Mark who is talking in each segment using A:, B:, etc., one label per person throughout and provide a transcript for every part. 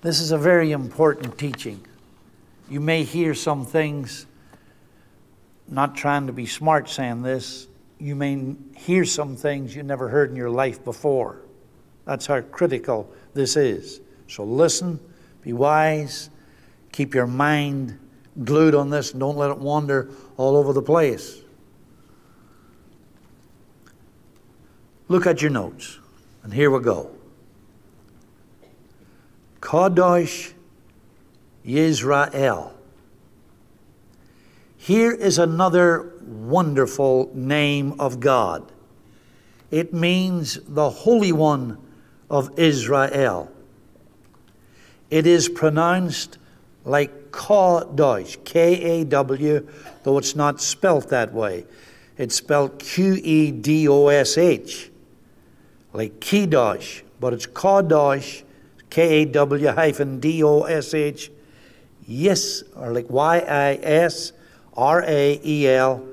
A: This is a very important teaching. You may hear some things, not trying to be smart saying this, you may hear some things you never heard in your life before. That's how critical this is. So listen, be wise, keep your mind glued on this, and don't let it wander all over the place. Look at your notes, and here we go. Kadosh Yisrael. Here is another wonderful name of God. It means the Holy One of Israel. It is pronounced like Kadosh, K A W, though it's not spelt that way. It's spelled Q E D O S H, like Kidosh, but it's Kadosh, K A W hyphen D O S H, yes, or like Y I S R A E L,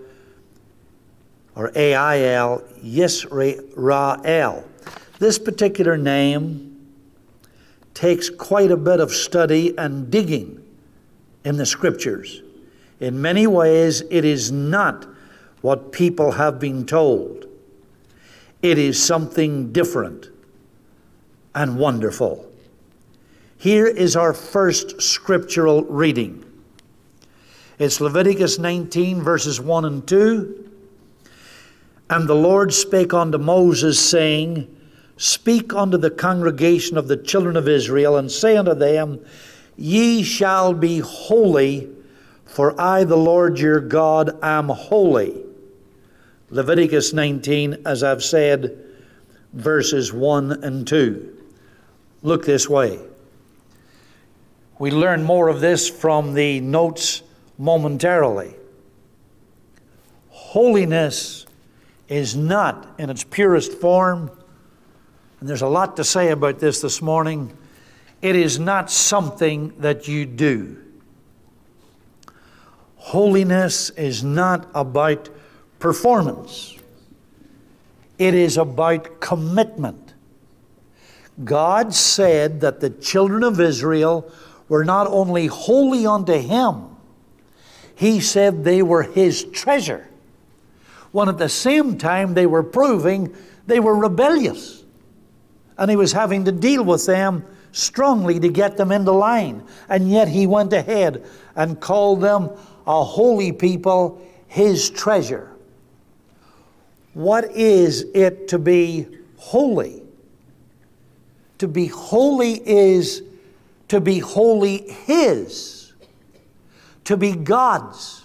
A: or A I L, Yisrael. This particular name takes quite a bit of study and digging in the scriptures. In many ways, it is not what people have been told, it is something different and wonderful. Here is our first scriptural reading. It's Leviticus 19, verses 1 and 2. And the Lord spake unto Moses, saying, Speak unto the congregation of the children of Israel, and say unto them, Ye shall be holy, for I, the Lord your God, am holy. Leviticus 19, as I've said, verses 1 and 2. Look this way. We learn more of this from the notes momentarily. Holiness is not, in its purest form, and there's a lot to say about this this morning, it is not something that you do. Holiness is not about performance, it is about commitment. God said that the children of Israel were not only holy unto Him, He said they were His treasure. When at the same time they were proving they were rebellious. And He was having to deal with them strongly to get them into line. And yet He went ahead and called them a holy people, His treasure. What is it to be holy? To be holy is to be wholly His, to be God's.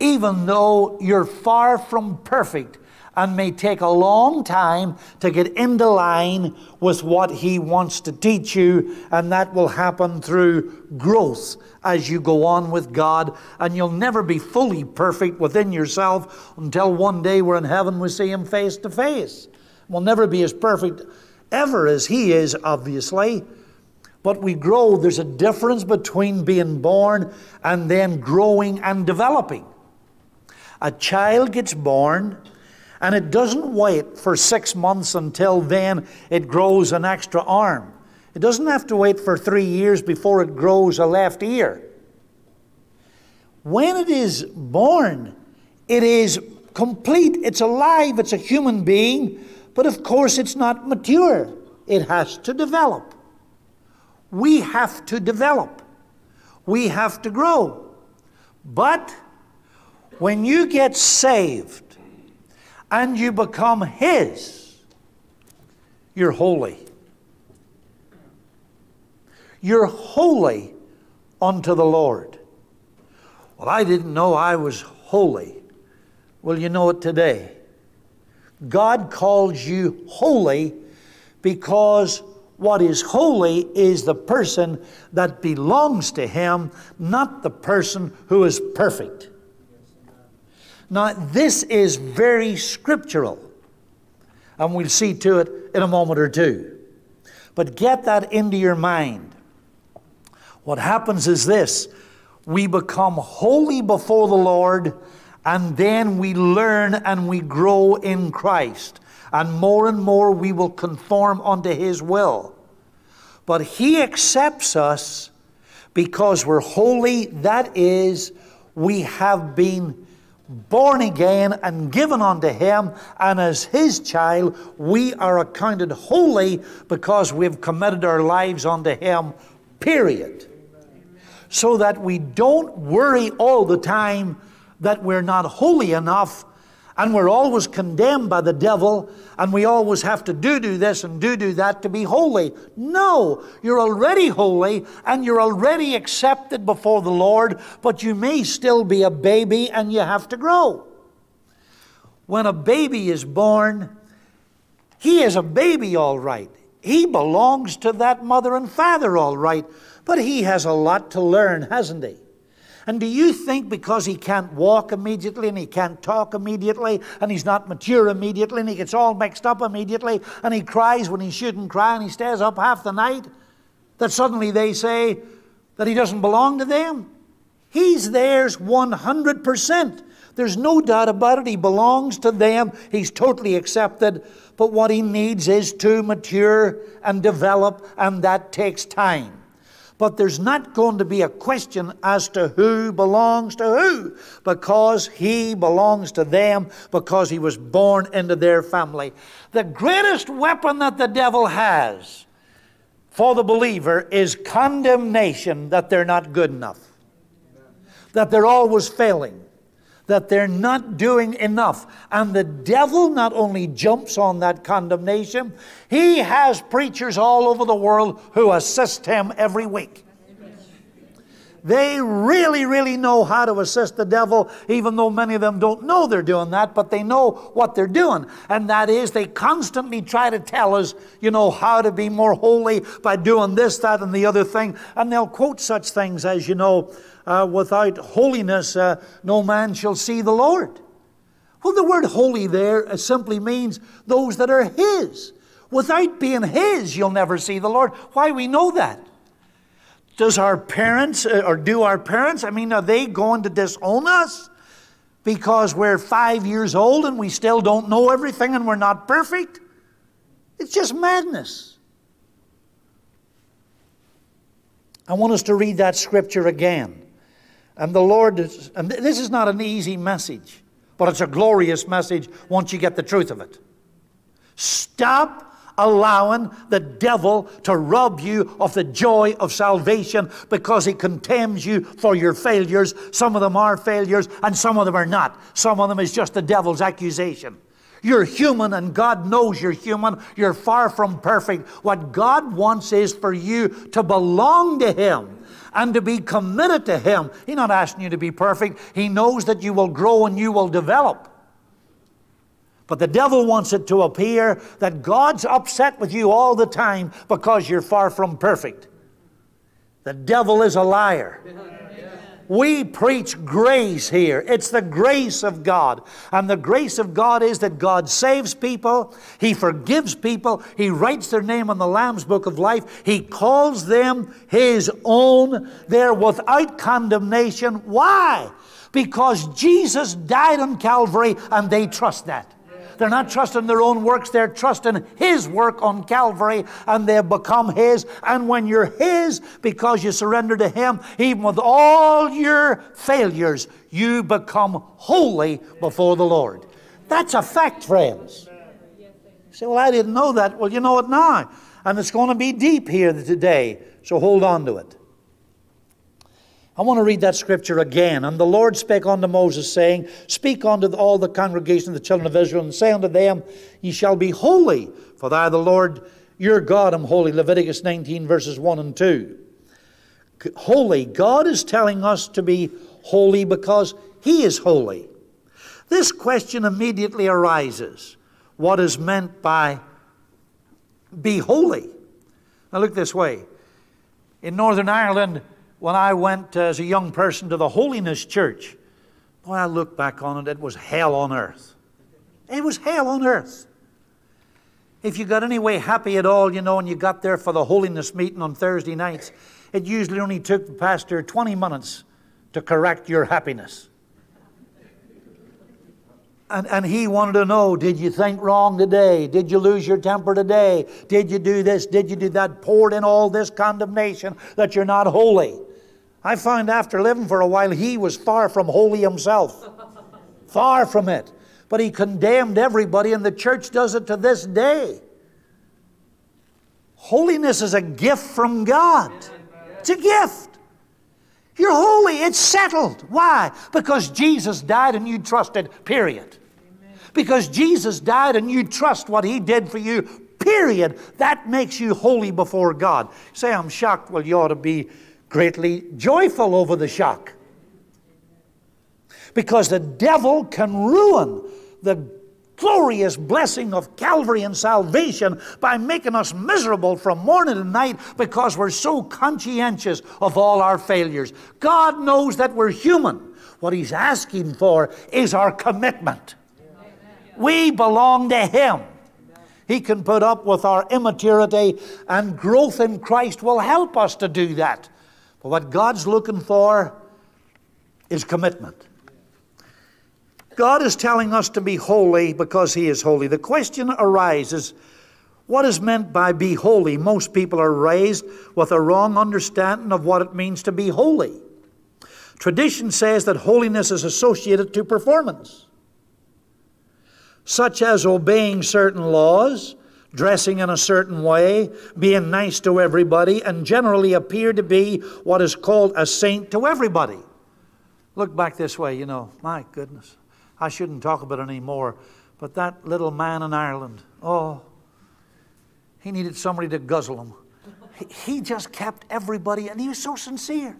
A: Even though you're far from perfect and may take a long time to get into line with what He wants to teach you, and that will happen through growth as you go on with God, and you'll never be fully perfect within yourself until one day we're in heaven we see Him face to face. We'll never be as perfect ever as He is, obviously but we grow. There's a difference between being born and then growing and developing. A child gets born and it doesn't wait for six months until then it grows an extra arm. It doesn't have to wait for three years before it grows a left ear. When it is born, it is complete, it's alive, it's a human being, but of course it's not mature. It has to develop. We have to develop. We have to grow. But when you get saved and you become His, you're holy. You're holy unto the Lord. Well, I didn't know I was holy. Well, you know it today. God calls you holy because what is holy is the person that belongs to Him, not the person who is perfect. Now, this is very scriptural, and we'll see to it in a moment or two. But get that into your mind. What happens is this we become holy before the Lord, and then we learn and we grow in Christ and more and more we will conform unto His will. But He accepts us because we're holy. That is, we have been born again and given unto Him, and as His child, we are accounted holy because we've committed our lives unto Him, period. So that we don't worry all the time that we're not holy enough and we're always condemned by the devil and we always have to do do this and do do that to be holy. No, you're already holy and you're already accepted before the Lord, but you may still be a baby and you have to grow. When a baby is born, he is a baby all right. He belongs to that mother and father all right, but he has a lot to learn, hasn't he? And do you think because he can't walk immediately and he can't talk immediately and he's not mature immediately and he gets all mixed up immediately and he cries when he shouldn't cry and he stays up half the night, that suddenly they say that he doesn't belong to them? He's theirs 100%. There's no doubt about it. He belongs to them. He's totally accepted. But what he needs is to mature and develop, and that takes time. But there's not going to be a question as to who belongs to who because he belongs to them because he was born into their family. The greatest weapon that the devil has for the believer is condemnation that they're not good enough, that they're always failing that they're not doing enough. And the devil not only jumps on that condemnation, he has preachers all over the world who assist him every week. They really, really know how to assist the devil, even though many of them don't know they're doing that, but they know what they're doing. And that is, they constantly try to tell us, you know, how to be more holy by doing this, that, and the other thing. And they'll quote such things as, you know, uh, without holiness, uh, no man shall see the Lord. Well, the word holy there uh, simply means those that are His. Without being His, you'll never see the Lord. Why we know that? Does our parents, uh, or do our parents, I mean, are they going to disown us because we're five years old and we still don't know everything and we're not perfect? It's just madness. I want us to read that scripture again. And the Lord, is, and this is not an easy message, but it's a glorious message once you get the truth of it. Stop allowing the devil to rob you of the joy of salvation because he condemns you for your failures. Some of them are failures and some of them are not. Some of them is just the devil's accusation. You're human and God knows you're human. You're far from perfect. What God wants is for you to belong to Him and to be committed to Him. He's not asking you to be perfect. He knows that you will grow and you will develop. But the devil wants it to appear that God's upset with you all the time because you're far from perfect. The devil is a liar. We preach grace here. It's the grace of God. And the grace of God is that God saves people, He forgives people, He writes their name on the Lamb's book of life, He calls them His own. They're without condemnation. Why? Because Jesus died on Calvary and they trust that. They're not trusting their own works, they're trusting His work on Calvary, and they've become His. And when you're His, because you surrender to Him, even with all your failures, you become holy before the Lord. That's a fact, friends. You say, Well, I didn't know that. Well, you know it now. And it's going to be deep here today, so hold on to it. I want to read that scripture again. And the Lord spake unto Moses, saying, Speak unto all the congregation of the children of Israel, and say unto them, Ye shall be holy, for I, the Lord your God, am holy. Leviticus 19, verses 1 and 2. Holy. God is telling us to be holy because He is holy. This question immediately arises what is meant by be holy? Now, look this way. In Northern Ireland, when I went as a young person to the Holiness Church, boy, I look back on it, it was hell on earth. It was hell on earth. If you got any way happy at all, you know, and you got there for the holiness meeting on Thursday nights, it usually only took the pastor 20 minutes to correct your happiness. And, and he wanted to know did you think wrong today? Did you lose your temper today? Did you do this? Did you do that? Poured in all this condemnation that you're not holy. I found after living for a while, he was far from holy himself. far from it. But he condemned everybody, and the church does it to this day. Holiness is a gift from God. It's a gift. You're holy. It's settled. Why? Because Jesus died and you trusted, period. Because Jesus died and you trust what He did for you, period. That makes you holy before God. Say, I'm shocked. Well, you ought to be greatly joyful over the shock. Because the devil can ruin the glorious blessing of Calvary and salvation by making us miserable from morning to night because we're so conscientious of all our failures. God knows that we're human. What He's asking for is our commitment. We belong to Him. He can put up with our immaturity, and growth in Christ will help us to do that. But what God's looking for is commitment. God is telling us to be holy because He is holy. The question arises what is meant by be holy? Most people are raised with a wrong understanding of what it means to be holy. Tradition says that holiness is associated to performance, such as obeying certain laws, dressing in a certain way, being nice to everybody, and generally appear to be what is called a saint to everybody. Look back this way, you know, my goodness. I shouldn't talk about it anymore. But that little man in Ireland, oh, he needed somebody to guzzle him. He just kept everybody, and he was so sincere.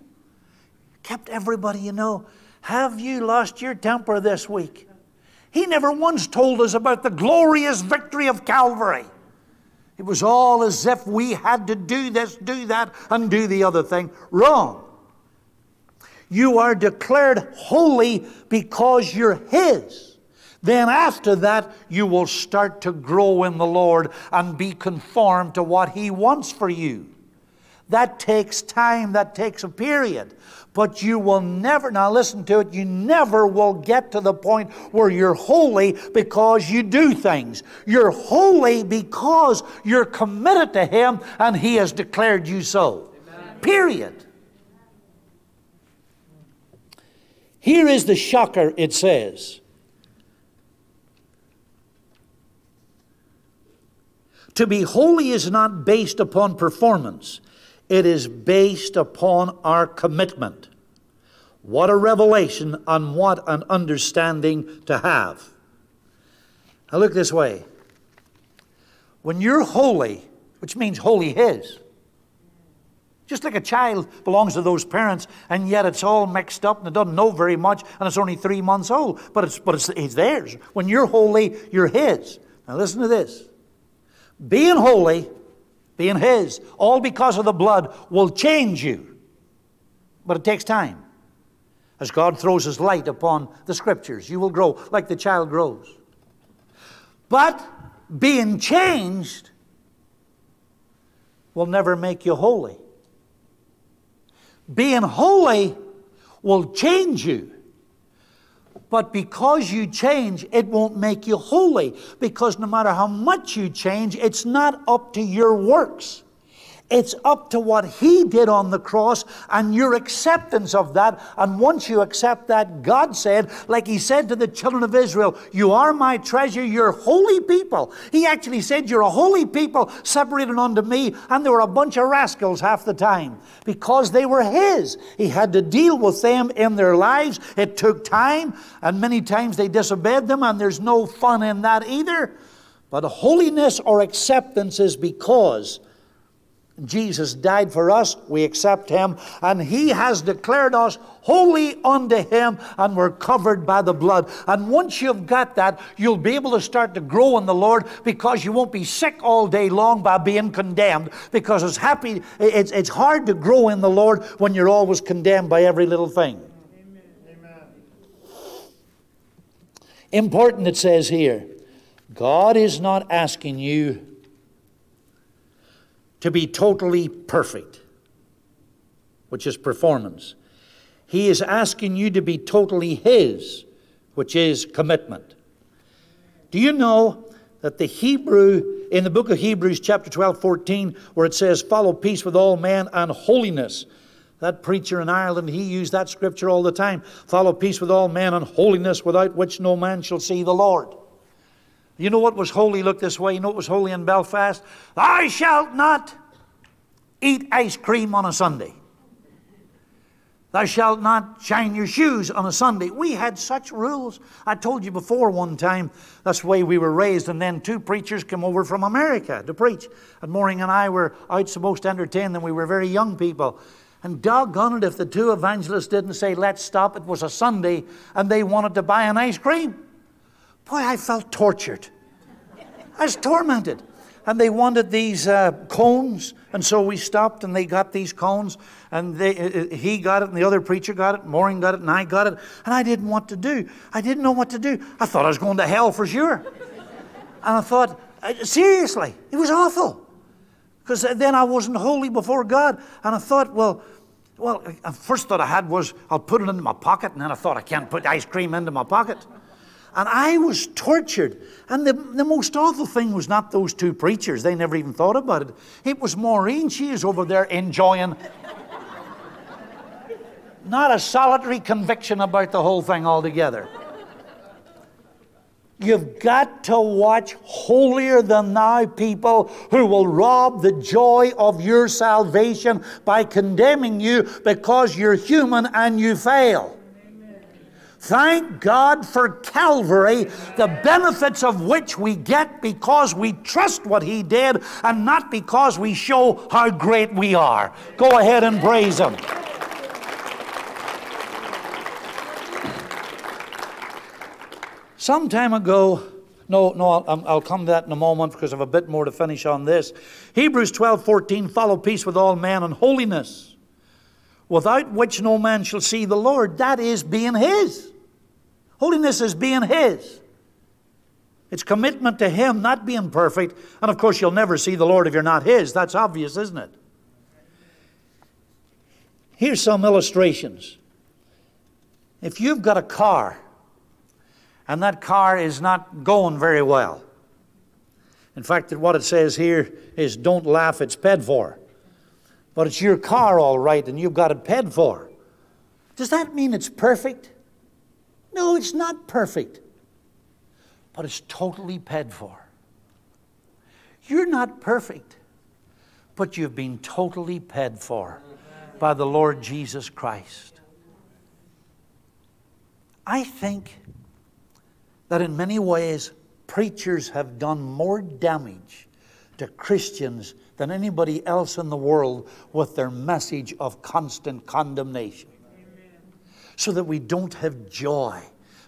A: Kept everybody, you know. Have you lost your temper this week? He never once told us about the glorious victory of Calvary. It was all as if we had to do this, do that, and do the other thing. Wrong. You are declared holy because you're His. Then after that, you will start to grow in the Lord and be conformed to what He wants for you. That takes time, that takes a period. But you will never, now listen to it, you never will get to the point where you're holy because you do things. You're holy because you're committed to Him and He has declared you so. Amen. Period. Here is the shocker, it says. To be holy is not based upon performance, it is based upon our commitment. What a revelation on what an understanding to have. Now, look this way. When you're holy, which means holy His, just like a child belongs to those parents, and yet it's all mixed up and it doesn't know very much, and it's only three months old, but it's, but it's, it's theirs. When you're holy, you're His. Now listen to this. Being holy, being His, all because of the blood, will change you. But it takes time. As God throws His light upon the Scriptures, you will grow like the child grows. But being changed will never make you holy. Being holy will change you. But because you change, it won't make you holy. Because no matter how much you change, it's not up to your works. It's up to what He did on the cross and your acceptance of that. And once you accept that, God said, like He said to the children of Israel, You are my treasure, you're holy people. He actually said, You're a holy people separated unto me. And they were a bunch of rascals half the time because they were His. He had to deal with them in their lives. It took time, and many times they disobeyed them, and there's no fun in that either. But holiness or acceptance is because Jesus died for us, we accept Him, and He has declared us holy unto Him, and we're covered by the blood. And once you've got that, you'll be able to start to grow in the Lord because you won't be sick all day long by being condemned. Because it's happy, it's, it's hard to grow in the Lord when you're always condemned by every little thing. Amen. Important, it says here God is not asking you to be totally perfect, which is performance. He is asking you to be totally His, which is commitment. Do you know that the Hebrew, in the book of Hebrews, chapter 12, 14, where it says, Follow peace with all men and holiness. That preacher in Ireland, he used that scripture all the time. Follow peace with all men and holiness, without which no man shall see the Lord. You know what was holy? Look this way. You know what was holy in Belfast? Thou shalt not eat ice cream on a Sunday. Thou shalt not shine your shoes on a Sunday. We had such rules. I told you before one time, that's the way we were raised. And then two preachers came over from America to preach. And Maureen and I were out supposed to entertain them. We were very young people. And doggone it, if the two evangelists didn't say, let's stop, it was a Sunday, and they wanted to buy an ice cream. Boy, I felt tortured. I was tormented. And they wanted these uh, cones, and so we stopped and they got these cones, and they, uh, uh he got it, and the other preacher got it, and Maureen got it, and I got it, and I didn't want to do. I didn't know what to do. I thought I was going to hell for sure. And I thought, uh, seriously, it was awful. Because then I wasn't holy before God. And I thought, well, well, the first thought I had was, I'll put it into my pocket, and then I thought, I can't put ice cream into my pocket. And I was tortured. And the, the most awful thing was not those two preachers. They never even thought about it. It was Maureen. She is over there enjoying. not a solitary conviction about the whole thing altogether. You've got to watch holier than thou people who will rob the joy of your salvation by condemning you because you're human and you fail. Thank God for Calvary, the benefits of which we get because we trust what He did and not because we show how great we are. Go ahead and praise Him. Some time ago, no, no, I'll, I'll, come to that in a moment because I have a bit more to finish on this. Hebrews 12 14, follow peace with all men and holiness, without which no man shall see the Lord. That is being His. Holiness is being His. It's commitment to Him, not being perfect. And of course, you'll never see the Lord if you're not His. That's obvious, isn't it? Here's some illustrations. If you've got a car and that car is not going very well, in fact, what it says here is don't laugh, it's paid for. But it's your car, all right, and you've got it paid for. Does that mean it's perfect? No, it's not perfect, but it's totally paid for. You're not perfect, but you've been totally paid for by the Lord Jesus Christ. I think that in many ways, preachers have done more damage to Christians than anybody else in the world with their message of constant condemnation so that we don't have joy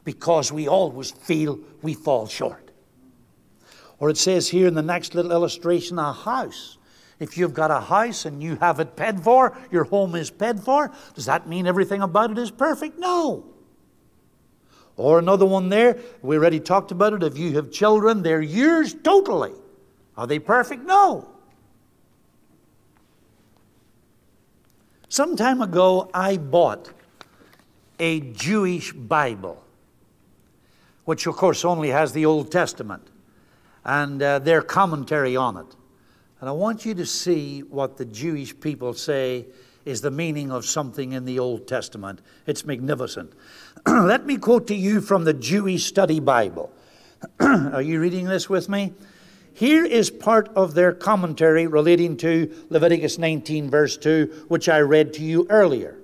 A: because we always feel we fall short. Or it says here in the next little illustration a house. If you've got a house and you have it paid for, your home is paid for, does that mean everything about it is perfect? No. Or another one there, we already talked about it. If you have children, they're yours totally. Are they perfect? No. Some time ago, I bought a Jewish Bible, which of course only has the Old Testament and uh, their commentary on it. And I want you to see what the Jewish people say is the meaning of something in the Old Testament. It's magnificent. Let me quote to you from the Jewish Study Bible. Are you reading this with me? Here is part of their commentary relating to Leviticus 19, verse 2, which I read to you earlier.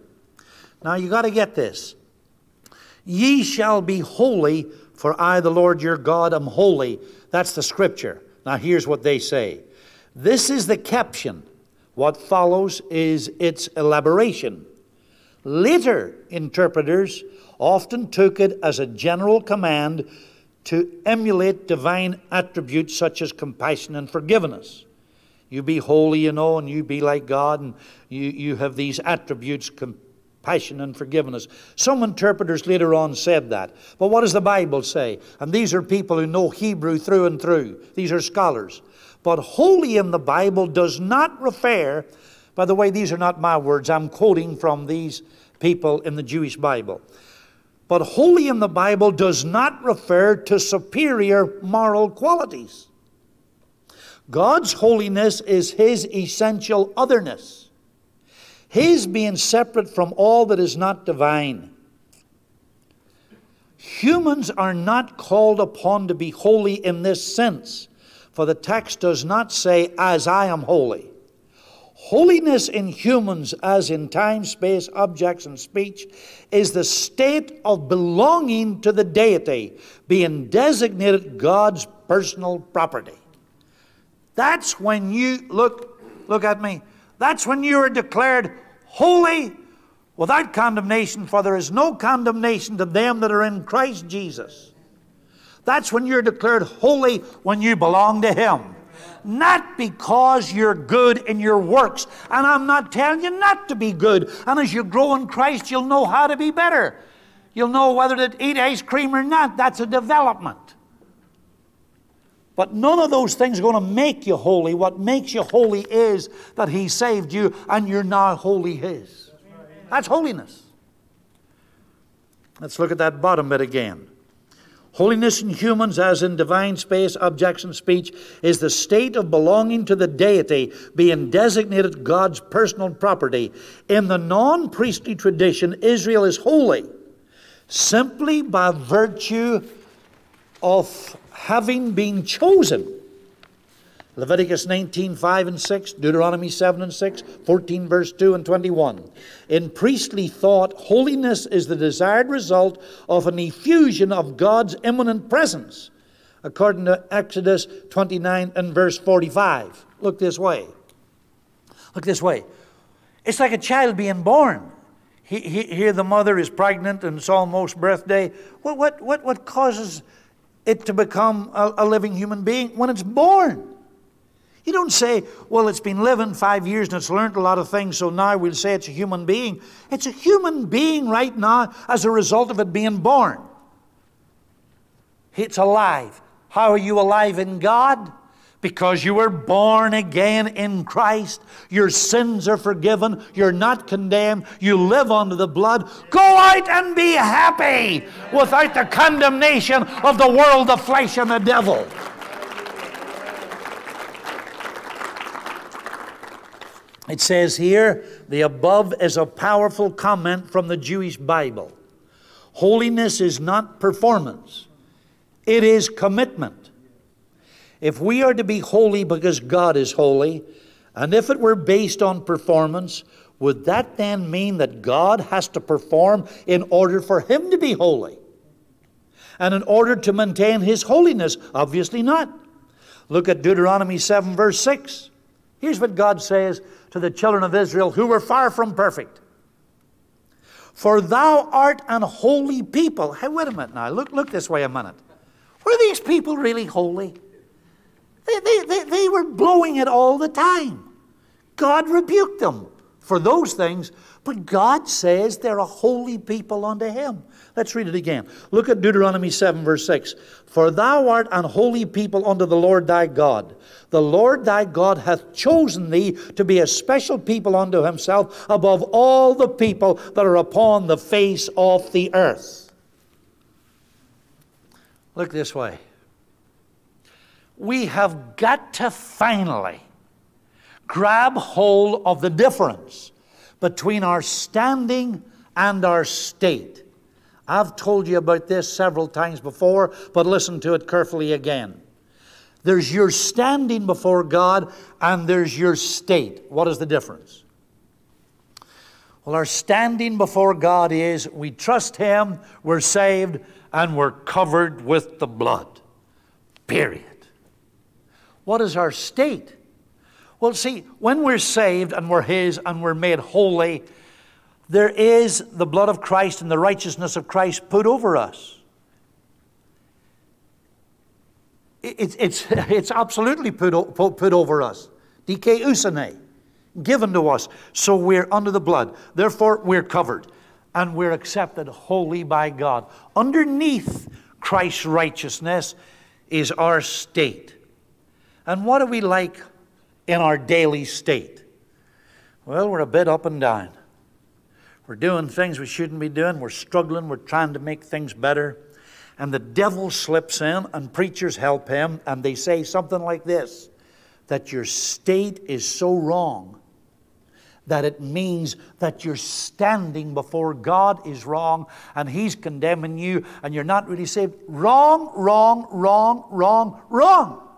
A: Now you got to get this. Ye shall be holy, for I, the Lord your God, am holy. That's the scripture. Now here's what they say. This is the caption. What follows is its elaboration. Later interpreters often took it as a general command to emulate divine attributes such as compassion and forgiveness. You be holy, you know, and you be like God, and you, you have these attributes, compassion and forgiveness. Some interpreters later on said that. But what does the Bible say? And these are people who know Hebrew through and through, these are scholars. But holy in the Bible does not refer, by the way, these are not my words, I'm quoting from these people in the Jewish Bible. But holy in the Bible does not refer to superior moral qualities. God's holiness is His essential otherness, His being separate from all that is not divine. Humans are not called upon to be holy in this sense, for the text does not say, as I am holy. Holiness in humans, as in time, space, objects, and speech, is the state of belonging to the deity, being designated God's personal property. That's when you, look, look at me, that's when you are declared holy without condemnation, for there is no condemnation to them that are in Christ Jesus. That's when you're declared holy when you belong to Him. Not because you're good in your works. And I'm not telling you not to be good. And as you grow in Christ, you'll know how to be better. You'll know whether to eat ice cream or not. That's a development. But none of those things are going to make you holy. What makes you holy is that He saved you and you're now wholly His. That's holiness. Let's look at that bottom bit again. Holiness in humans, as in divine space, objects, and speech, is the state of belonging to the deity, being designated God's personal property. In the non priestly tradition, Israel is holy simply by virtue of having been chosen Leviticus 19, 5 and 6, Deuteronomy 7 and 6, 14 verse 2 and 21. In priestly thought, holiness is the desired result of an effusion of God's immanent presence, according to Exodus 29 and verse 45. Look this way. Look this way. It's like a child being born. He, he, here the mother is pregnant and it's almost birthday. What, what, what, what causes it to become a, a living human being? When it's born. You don't say, well, it's been living five years and it's learned a lot of things, so now we'll say it's a human being. It's a human being right now as a result of it being born. It's alive. How are you alive in God? Because you were born again in Christ. Your sins are forgiven. You're not condemned. You live under the blood. Go out and be happy without the condemnation of the world, the flesh, and the devil. It says here, the above is a powerful comment from the Jewish Bible. Holiness is not performance, it is commitment. If we are to be holy because God is holy, and if it were based on performance, would that then mean that God has to perform in order for Him to be holy? And in order to maintain His holiness? Obviously not. Look at Deuteronomy 7, verse 6. Here's what God says to the children of Israel who were far from perfect. For thou art an holy people. Hey, wait a minute now. Look, look this way a minute. Were these people really holy? They, they, they, they were blowing it all the time. God rebuked them for those things, but God says they're a holy people unto Him. Let's read it again. Look at Deuteronomy 7, verse 6. For thou art an holy people unto the Lord thy God. The Lord thy God hath chosen thee to be a special people unto himself above all the people that are upon the face of the earth. Look this way. We have got to finally grab hold of the difference between our standing and our state. I've told you about this several times before, but listen to it carefully again. There's your standing before God, and there's your state. What is the difference? Well, our standing before God is we trust Him, we're saved, and we're covered with the blood. Period. What is our state? Well, see, when we're saved and we're His and we're made holy, there is the blood of Christ and the righteousness of Christ put over us. It's, it's, it's absolutely put, put, over us. Dike given to us. So we're under the blood. Therefore, we're covered and we're accepted wholly by God. Underneath Christ's righteousness is our state. And what are we like in our daily state? Well, we're a bit up and down. We're doing things we shouldn't be doing. We're struggling. We're trying to make things better. And the devil slips in, and preachers help him, and they say something like this that your state is so wrong that it means that you're standing before God is wrong and He's condemning you and you're not really saved. Wrong, wrong, wrong, wrong, wrong.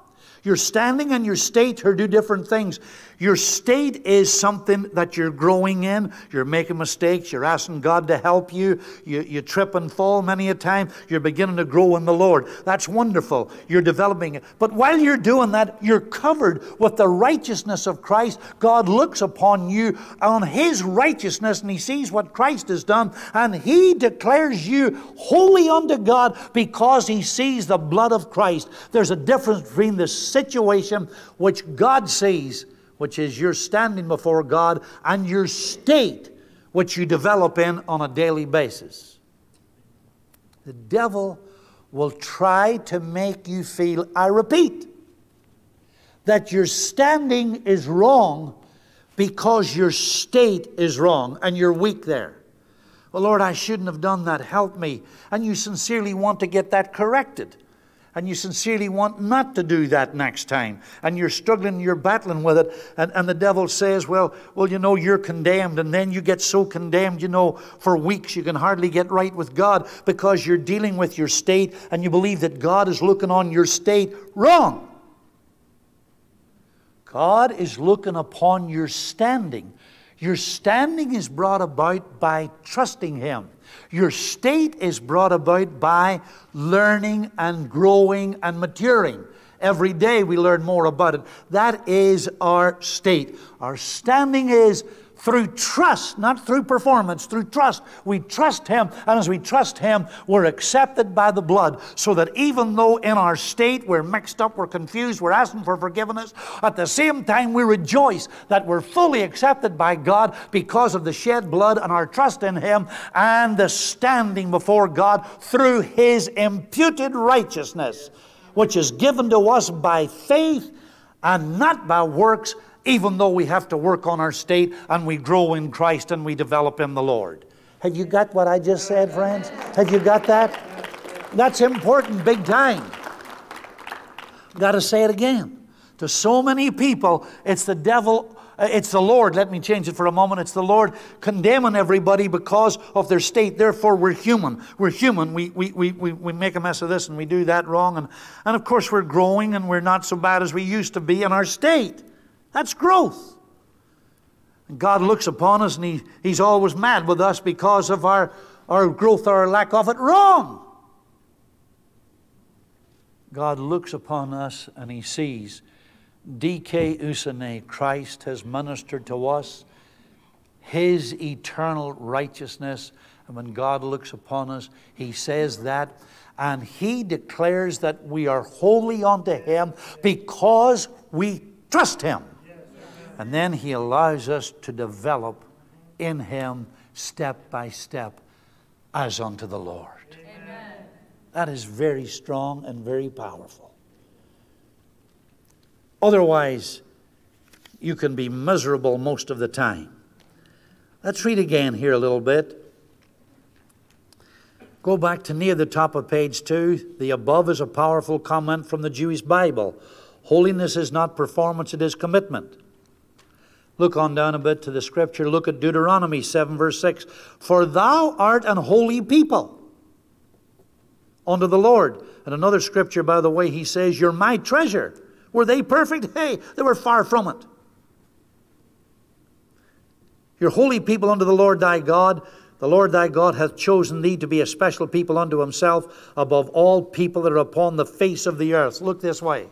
A: Your standing and your state are two different things. Your state is something that you're growing in. You're making mistakes. You're asking God to help you. You, you trip and fall many a time. You're beginning to grow in the Lord. That's wonderful. You're developing it. But while you're doing that, you're covered with the righteousness of Christ. God looks upon you on His righteousness and He sees what Christ has done and He declares you holy unto God because He sees the blood of Christ. There's a difference between the situation which God sees which is your standing before God, and your state, which you develop in on a daily basis. The devil will try to make you feel, I repeat, that your standing is wrong because your state is wrong and you're weak there. Well, Lord, I shouldn't have done that. Help me. And you sincerely want to get that corrected and you sincerely want not to do that next time, and you're struggling, you're battling with it, and, and the devil says, Well, well, you know, you're condemned, and then you get so condemned, you know, for weeks you can hardly get right with God because you're dealing with your state and you believe that God is looking on your state wrong. God is looking upon your standing. Your standing is brought about by trusting Him. Your state is brought about by learning and growing and maturing. Every day we learn more about it. That is our state. Our standing is through trust, not through performance, through trust. We trust Him, and as we trust Him, we're accepted by the blood. So that even though in our state we're mixed up, we're confused, we're asking for forgiveness, at the same time we rejoice that we're fully accepted by God because of the shed blood and our trust in Him and the standing before God through His imputed righteousness, which is given to us by faith and not by works even though we have to work on our state and we grow in Christ and we develop in the Lord. Have you got what I just said, friends? Have you got that? That's important, big time. Got to say it again. To so many people, it's the devil, uh, it's the Lord. Let me change it for a moment. It's the Lord condemning everybody because of their state. Therefore, we're human. We're human. We, we, we, we, we make a mess of this and we do that wrong. And, and of course, we're growing and we're not so bad as we used to be in our state. That's growth. And God looks upon us and he, He's always mad with us because of our, our growth or our lack of it. Wrong. God looks upon us and He sees DK Usane, Christ has ministered to us His eternal righteousness. And when God looks upon us, He says that and He declares that we are holy unto Him because we trust Him. And then He allows us to develop in Him step by step as unto the Lord. Amen. That is very strong and very powerful. Otherwise, you can be miserable most of the time. Let's read again here a little bit. Go back to near the top of page two. The above is a powerful comment from the Jewish Bible. Holiness is not performance, it is commitment. Look on down a bit to the scripture. Look at Deuteronomy 7, verse 6. For thou art an holy people unto the Lord. And another scripture, by the way, he says, You're my treasure. Were they perfect? Hey, they were far from it. You're holy people unto the Lord thy God. The Lord thy God hath chosen thee to be a special people unto himself above all people that are upon the face of the earth. Look this way.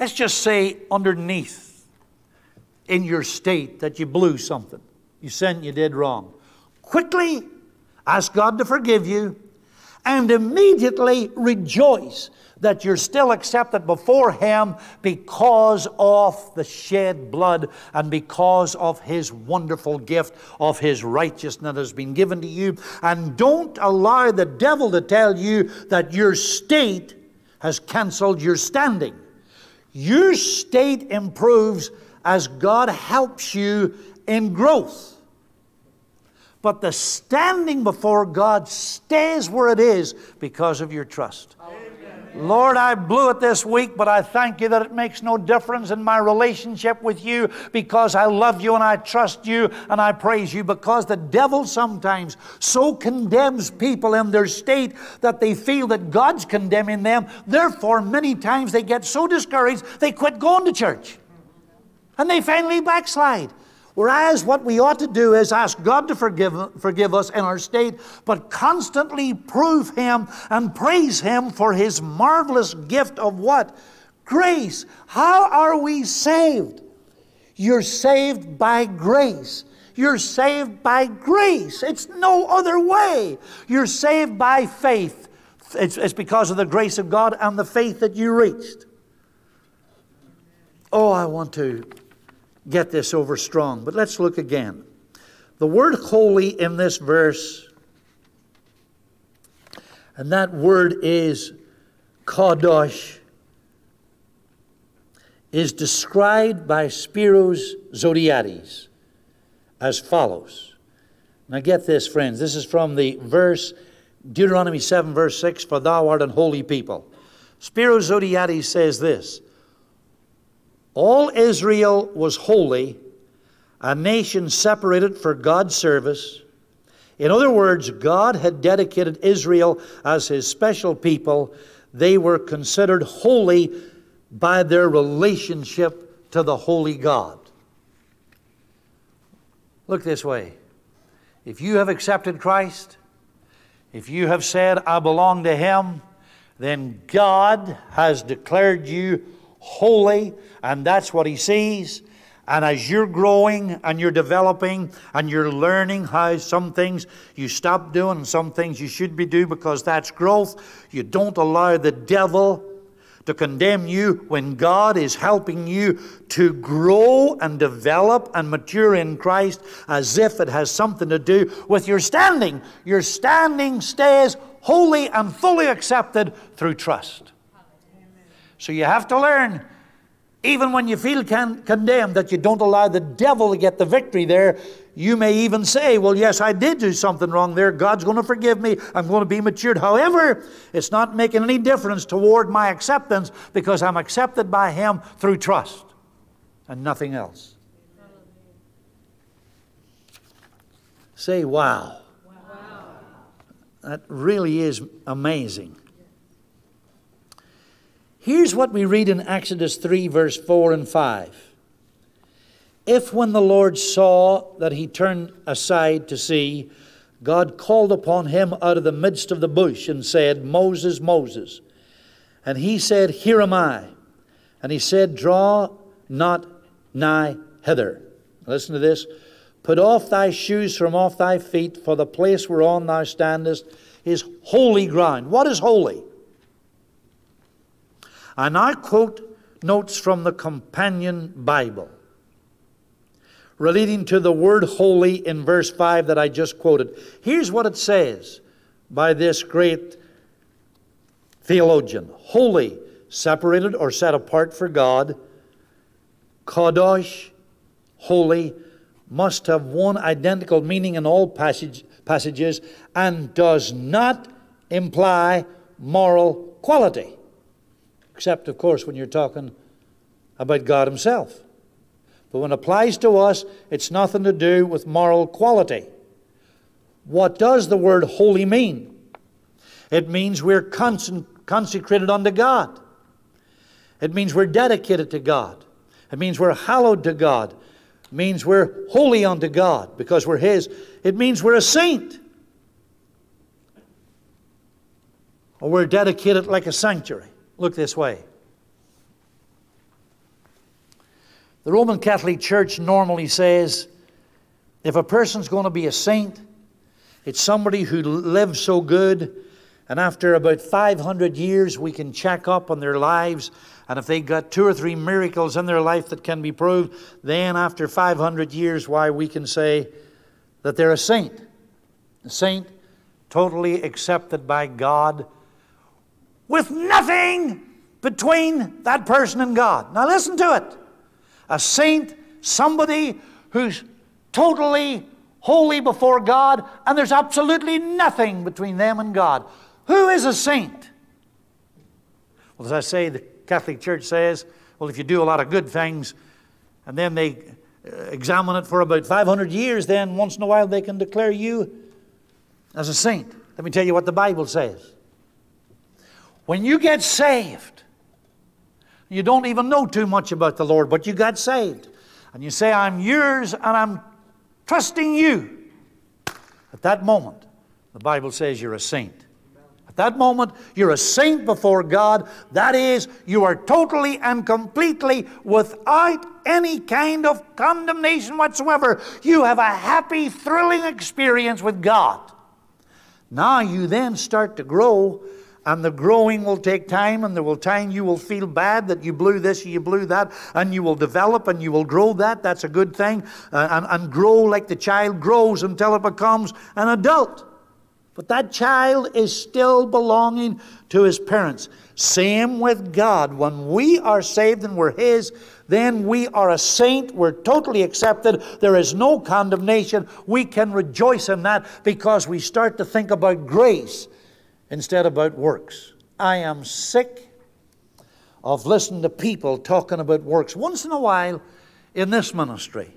A: Let's just say underneath in your state that you blew something. You sinned, you did wrong. Quickly ask God to forgive you and immediately rejoice that you're still accepted before Him because of the shed blood and because of His wonderful gift of His righteousness that has been given to you. And don't allow the devil to tell you that your state has canceled your standing. Your state improves as God helps you in growth. but the standing before God stays where it is because of your trust. Lord, I blew it this week, but I thank you that it makes no difference in my relationship with you because I love you and I trust you and I praise you because the devil sometimes so condemns people in their state that they feel that God's condemning them. Therefore, many times they get so discouraged they quit going to church and they finally backslide. Whereas what we ought to do is ask God to forgive, forgive us in our state, but constantly prove Him and praise Him for His marvelous gift of what? Grace. How are we saved? You're saved by grace. You're saved by grace. It's no other way. You're saved by faith. It's, it's because of the grace of God and the faith that you reached. Oh, I want to get this over strong. But let's look again. The word holy in this verse, and that word is kadosh, is described by Spiros Zodhiates as follows. Now get this, friends. This is from the verse, Deuteronomy 7, verse 6 For thou art an holy people. Spiros Zodhiates says this all Israel was holy, a nation separated for God's service. In other words, God had dedicated Israel as his special people. They were considered holy by their relationship to the holy God. Look this way. If you have accepted Christ, if you have said, I belong to Him, then God has declared you holy, and that's what he sees. And as you're growing and you're developing and you're learning how some things you stop doing and some things you should be doing because that's growth, you don't allow the devil to condemn you when God is helping you to grow and develop and mature in Christ as if it has something to do with your standing. Your standing stays holy and fully accepted through trust. So you have to learn, even when you feel con- condemned, that you don't allow the devil to get the victory there. You may even say, Well, yes, I did do something wrong there. God's going to forgive me. I'm going to be matured. However, it's not making any difference toward my acceptance because I'm accepted by Him through trust and nothing else. Say, wow. wow. That really is amazing. Here's what we read in Exodus 3, verse 4 and 5. If when the Lord saw that he turned aside to see, God called upon him out of the midst of the bush and said, Moses, Moses. And he said, Here am I. And he said, Draw not nigh hither. Listen to this. Put off thy shoes from off thy feet, for the place whereon thou standest is holy ground. What is holy? And I quote notes from the Companion Bible relating to the word holy in verse 5 that I just quoted. Here's what it says by this great theologian Holy, separated or set apart for God. Kadosh, holy, must have one identical meaning in all passage, passages and does not imply moral quality. Except, of course, when you're talking about God Himself. But when it applies to us, it's nothing to do with moral quality. What does the word holy mean? It means we're consecrated unto God. It means we're dedicated to God. It means we're hallowed to God. It means we're holy unto God because we're His. It means we're a saint. Or we're dedicated like a sanctuary. Look this way. The Roman Catholic Church normally says if a person's going to be a saint, it's somebody who lived so good, and after about 500 years, we can check up on their lives. And if they got two or three miracles in their life that can be proved, then after 500 years, why we can say that they're a saint. A saint totally accepted by God with nothing between that person and God. Now, listen to it. A saint, somebody who's totally holy before God, and there's absolutely nothing between them and God. Who is a saint? Well, as I say, the Catholic Church says, well, if you do a lot of good things, and then they uh, examine it for about 500 years, then once in a while they can declare you as a saint. Let me tell you what the Bible says. When you get saved, you don't even know too much about the Lord, but you got saved. And you say, I'm yours and I'm trusting you. At that moment, the Bible says you're a saint. At that moment, you're a saint before God. That is, you are totally and completely without any kind of condemnation whatsoever. You have a happy, thrilling experience with God. Now you then start to grow and the growing will take time, and there will time you will feel bad that you blew this, and you blew that, and you will develop and you will grow that. That's a good thing. Uh, and, and grow like the child grows until it becomes an adult. But that child is still belonging to his parents. Same with God. When we are saved and we're His, then we are a saint. We're totally accepted. There is no condemnation. We can rejoice in that because we start to think about grace instead about works. I am sick of listening to people talking about works. Once in a while, in this ministry,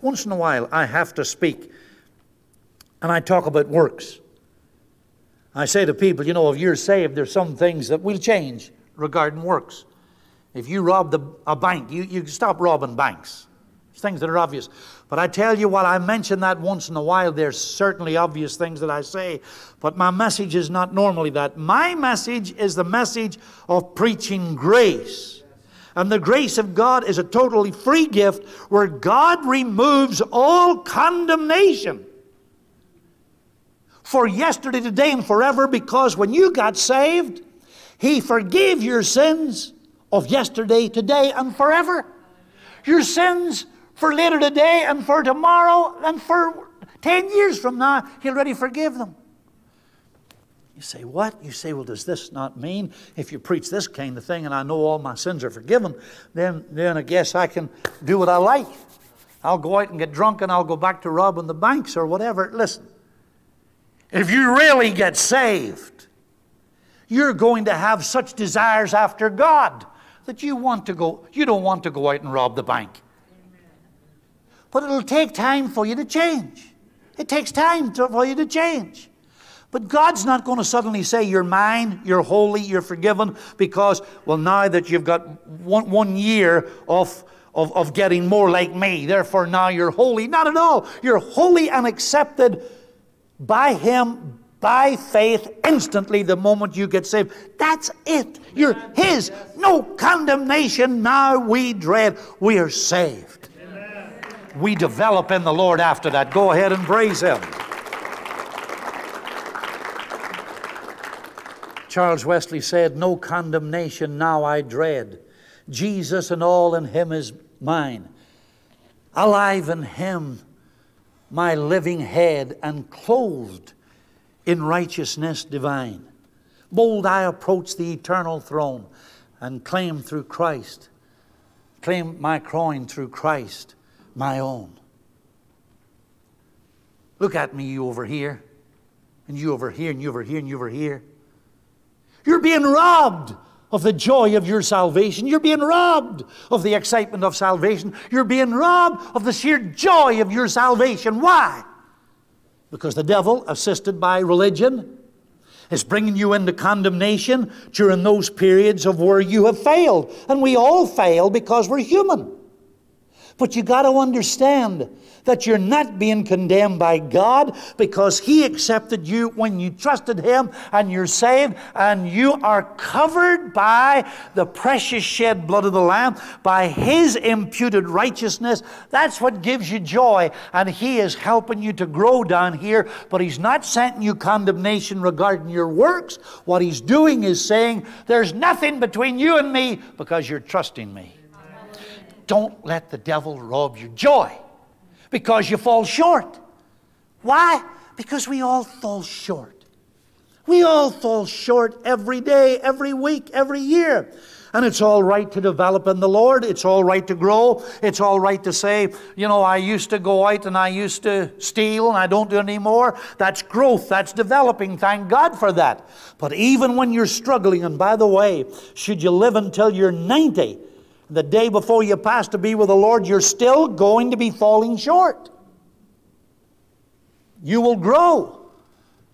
A: once in a while, I have to speak and I talk about works. I say to people, you know, if you're saved, there's some things that will change regarding works. If you rob the, a bank, you, you stop robbing banks. It's things that are obvious. But I tell you what, I mention that once in a while. There's certainly obvious things that I say, but my message is not normally that. My message is the message of preaching grace. And the grace of God is a totally free gift where God removes all condemnation for yesterday, today, and forever because when you got saved, He forgave your sins of yesterday, today, and forever. Your sins for later today and for tomorrow and for 10 years from now, He'll already forgive them. You say, What? You say, Well, does this not mean if you preach this kind of thing and I know all my sins are forgiven, then, then I guess I can do what I like? I'll go out and get drunk and I'll go back to robbing the banks or whatever. Listen, if you really get saved, you're going to have such desires after God that you want to go, you don't want to go out and rob the bank. But it'll take time for you to change. It takes time to, for you to change. But God's not going to suddenly say, You're mine, you're holy, you're forgiven, because, well, now that you've got one, one year of, of, of getting more like me, therefore now you're holy. Not at all. You're holy and accepted by Him by faith instantly the moment you get saved. That's it. You're His. No condemnation now we dread. We are saved we develop in the Lord after that. Go ahead and praise Him. Charles Wesley said, No condemnation now I dread. Jesus and all in Him is mine. Alive in Him, my living head, and clothed in righteousness divine. Bold I approach the eternal throne and claim through Christ, claim my crown through Christ my own. Look at me, you over here, and you over here, and you over here, and you over here. You're being robbed of the joy of your salvation. You're being robbed of the excitement of salvation. You're being robbed of the sheer joy of your salvation. Why? Because the devil, assisted by religion, is bringing you into condemnation during those periods of where you have failed. And we all fail because we're human. But you got to understand that you're not being condemned by God because He accepted you when you trusted Him and you're saved and you are covered by the precious shed blood of the Lamb, by His imputed righteousness. That's what gives you joy. And He is helping you to grow down here, but He's not sending you condemnation regarding your works. What He's doing is saying, There's nothing between you and me because you're trusting me. Don't let the devil rob your joy because you fall short. Why? Because we all fall short. We all fall short every day, every week, every year. And it's all right to develop in the Lord. It's all right to grow. It's all right to say, you know, I used to go out and I used to steal and I don't do anymore. That's growth. That's developing. Thank God for that. But even when you're struggling, and by the way, should you live until you're 90, the day before you pass to be with the Lord, you're still going to be falling short. You will grow.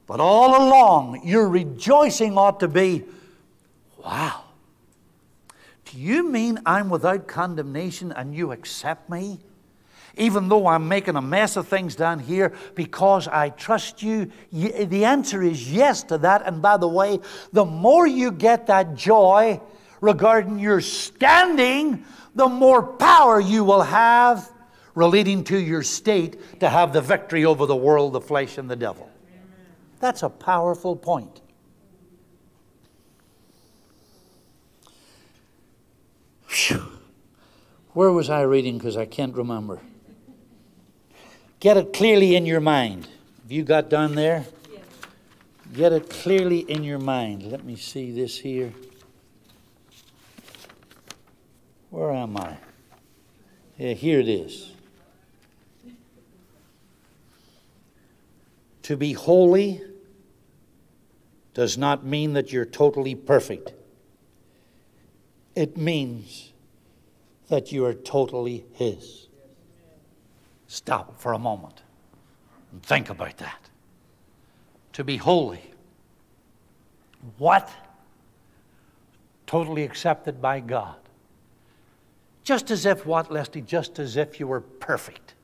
A: But all along, your rejoicing ought to be, wow. Do you mean I'm without condemnation and you accept me? Even though I'm making a mess of things down here because I trust you? The answer is yes to that. And by the way, the more you get that joy regarding your standing, the more power you will have relating to your state to have the victory over the world, the flesh, and the devil. That's a powerful point. Whew. Where was I reading? Because I can't remember. Get it clearly in your mind. Have you got down there? Yes. Get it clearly in your mind. Let me see this here. Where am I? Yeah, here it is. To be holy does not mean that you're totally perfect. It means that you are totally His. Stop for a moment and think about that. To be holy. What? Totally accepted by God. Just as if, what, Leslie? Just as if you were perfect.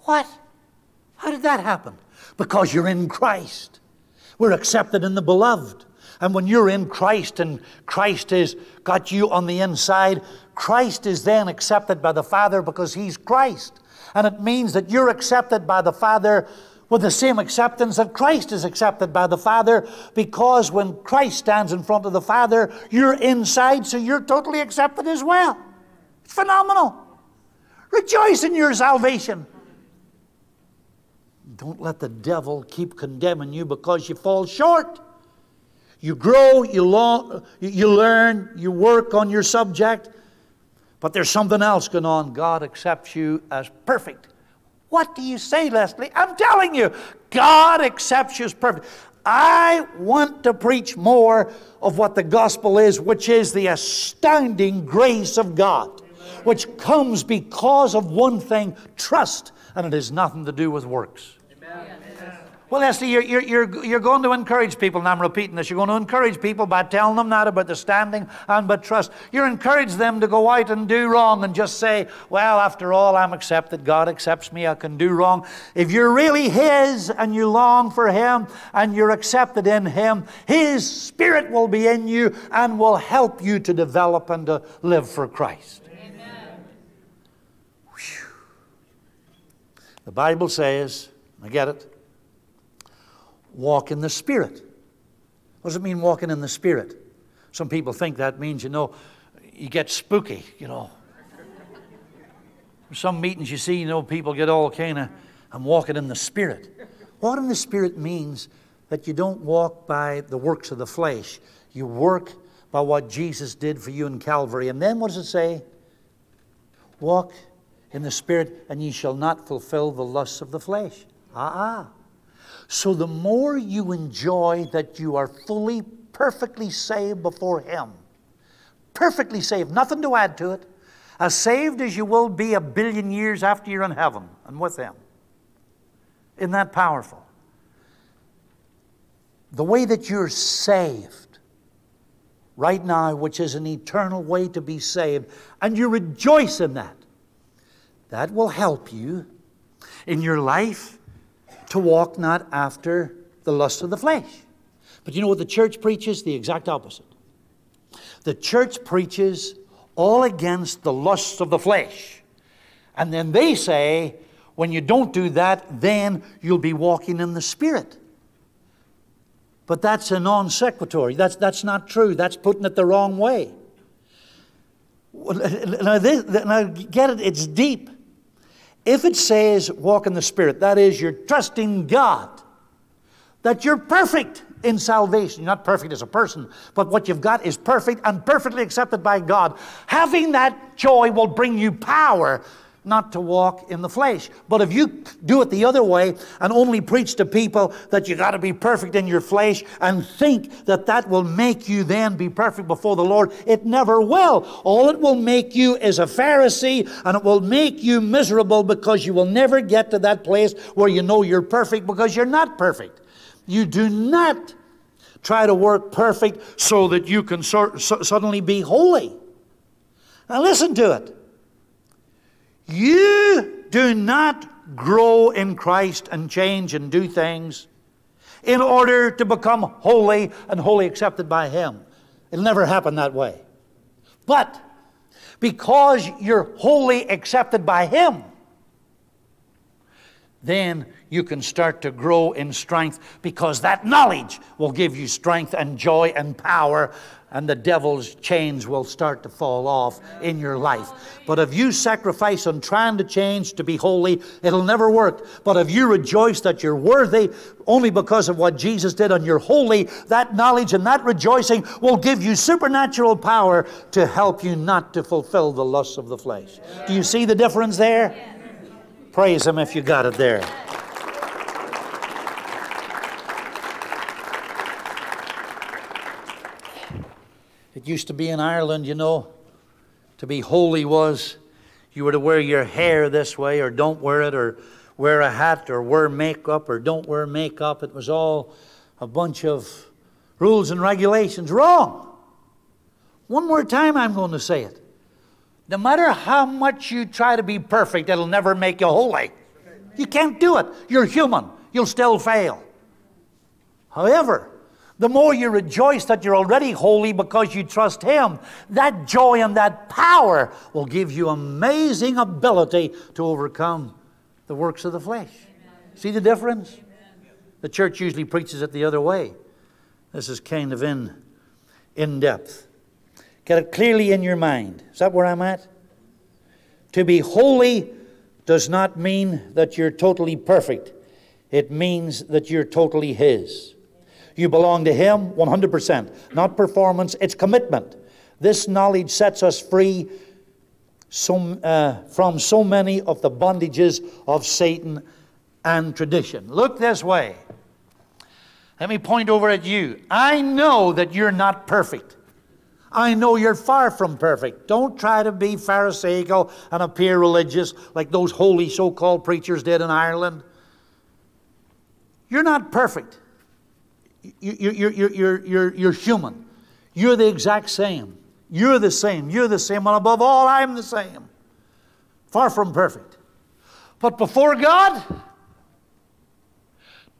A: What? How did that happen? Because you're in Christ. We're accepted in the beloved. And when you're in Christ and Christ has got you on the inside, Christ is then accepted by the Father because He's Christ. And it means that you're accepted by the Father with the same acceptance that Christ is accepted by the Father because when Christ stands in front of the Father, you're inside, so you're totally accepted as well. Phenomenal. Rejoice in your salvation. Don't let the devil keep condemning you because you fall short. You grow, you, long, you learn, you work on your subject, but there's something else going on. God accepts you as perfect. What do you say, Leslie? I'm telling you, God accepts you as perfect. I want to preach more of what the gospel is, which is the astounding grace of God, which comes because of one thing trust, and it has nothing to do with works. Well, Esther, you're, you're, you're, you're going to encourage people, and I'm repeating this. You're going to encourage people by telling them that about the standing and but trust. You encourage them to go out and do wrong and just say, well, after all, I'm accepted. God accepts me. I can do wrong. If you're really His and you long for Him and you're accepted in Him, His Spirit will be in you and will help you to develop and to live for Christ. The Bible says, I get it walk in the Spirit. What does it mean, walking in the Spirit? Some people think that means, you know, you get spooky, you know. Some meetings you see, you know, people get all kind of, I'm walking in the Spirit. Walking in the Spirit means that you don't walk by the works of the flesh. You work by what Jesus did for you in Calvary. And then what does it say? Walk in the Spirit, and ye shall not fulfill the lusts of the flesh. Ah, ah. So the more you enjoy that you are fully, perfectly saved before Him, perfectly saved, nothing to add to it, as saved as you will be a billion years after you're in heaven and with Him. Isn't that powerful? The way that you're saved right now, which is an eternal way to be saved, and you rejoice in that, that will help you in your life to walk not after the lust of the flesh. But you know what the church preaches? The exact opposite. The church preaches all against the lusts of the flesh. And then they say, when you don't do that, then you'll be walking in the Spirit. But that's a non sequitur. That's, that's not true. That's putting it the wrong way. Now, this, now, get it, it's deep. If it says walk in the Spirit, that is, you're trusting God, that you're perfect in salvation. You're not perfect as a person, but what you've got is perfect and perfectly accepted by God. Having that joy will bring you power not to walk in the flesh. But if you do it the other way and only preach to people that you got to be perfect in your flesh and think that that will make you then be perfect before the Lord, it never will. All it will make you is a Pharisee and it will make you miserable because you will never get to that place where you know you're perfect because you're not perfect. You do not try to work perfect so that you can so- suddenly be holy. Now listen to it. You do not grow in Christ and change and do things in order to become holy and wholly accepted by Him. It'll never happen that way. But because you're wholly accepted by Him, then you can start to grow in strength because that knowledge will give you strength and joy and power and the devil's chains will start to fall off in your life. But if you sacrifice on trying to change to be holy, it'll never work. But if you rejoice that you're worthy only because of what Jesus did and you're holy, that knowledge and that rejoicing will give you supernatural power to help you not to fulfill the lusts of the flesh. Do you see the difference there? Praise Him if you got it there. Used to be in Ireland, you know, to be holy was you were to wear your hair this way or don't wear it or wear a hat or wear makeup or don't wear makeup. It was all a bunch of rules and regulations. Wrong. One more time, I'm going to say it. No matter how much you try to be perfect, it'll never make you holy. You can't do it. You're human. You'll still fail. However, the more you rejoice that you're already holy because you trust Him, that joy and that power will give you amazing ability to overcome the works of the flesh. Amen. See the difference? Amen. The church usually preaches it the other way. This is kind of in, in depth. Get it clearly in your mind. Is that where I'm at? To be holy does not mean that you're totally perfect, it means that you're totally His. You belong to Him 100%. Not performance, it's commitment. This knowledge sets us free so, uh, from so many of the bondages of Satan and tradition. Look this way. Let me point over at you. I know that you're not perfect. I know you're far from perfect. Don't try to be Pharisaical and appear religious like those holy so called preachers did in Ireland. You're not perfect you're, you're, you're, you're, you're human. You're the exact same. You're the same. You're the same. And above all, I'm the same. Far from perfect. But before God,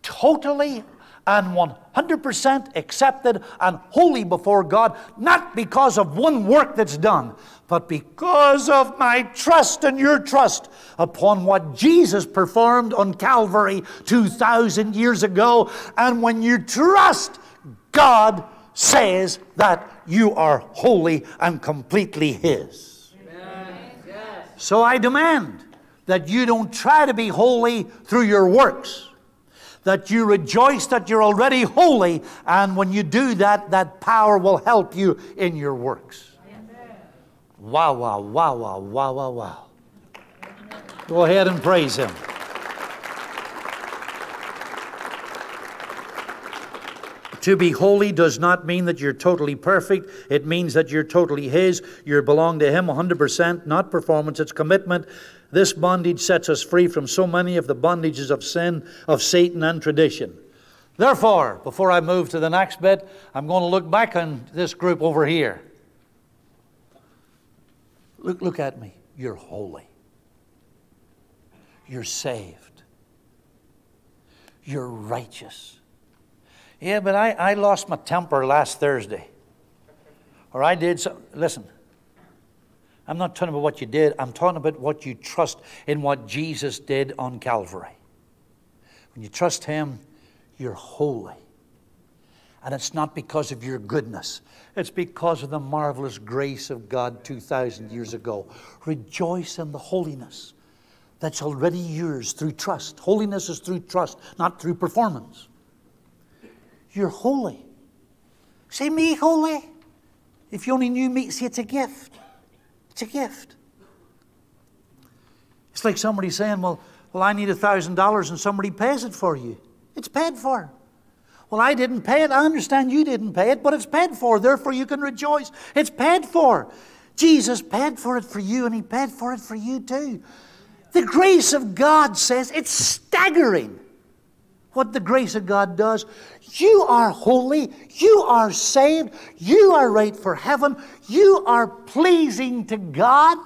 A: totally and 100% accepted and holy before God, not because of one work that's done, but because of my trust and your trust upon what Jesus performed on Calvary 2,000 years ago. And when you trust, God says that you are holy and completely His. So I demand that you don't try to be holy through your works that you rejoice that you're already holy, and when you do that, that power will help you in your works. Wow, wow, wow, wow, wow, wow, wow. Go ahead and praise Him. To be holy does not mean that you're totally perfect. It means that you're totally His. You belong to Him 100%, not performance, it's commitment. This bondage sets us free from so many of the bondages of sin, of Satan, and tradition. Therefore, before I move to the next bit, I'm going to look back on this group over here. Look, look at me. You're holy. You're saved. You're righteous. Yeah, but I, I lost my temper last Thursday. Or I did some. Listen, I'm not talking about what you did, I'm talking about what you trust in what Jesus did on Calvary. When you trust Him, you're holy. And it's not because of your goodness, it's because of the marvelous grace of God 2,000 years ago. Rejoice in the holiness that's already yours through trust. Holiness is through trust, not through performance. You're holy. Say, me holy? If you only knew me, see, it's a gift. It's a gift. It's like somebody saying, well, well, I need a $1,000 and somebody pays it for you. It's paid for. Well, I didn't pay it. I understand you didn't pay it, but it's paid for. Therefore, you can rejoice. It's paid for. Jesus paid for it for you, and He paid for it for you too. The grace of God says it's staggering what the grace of God does. You are holy. You are saved. You are right for heaven. You are pleasing to God.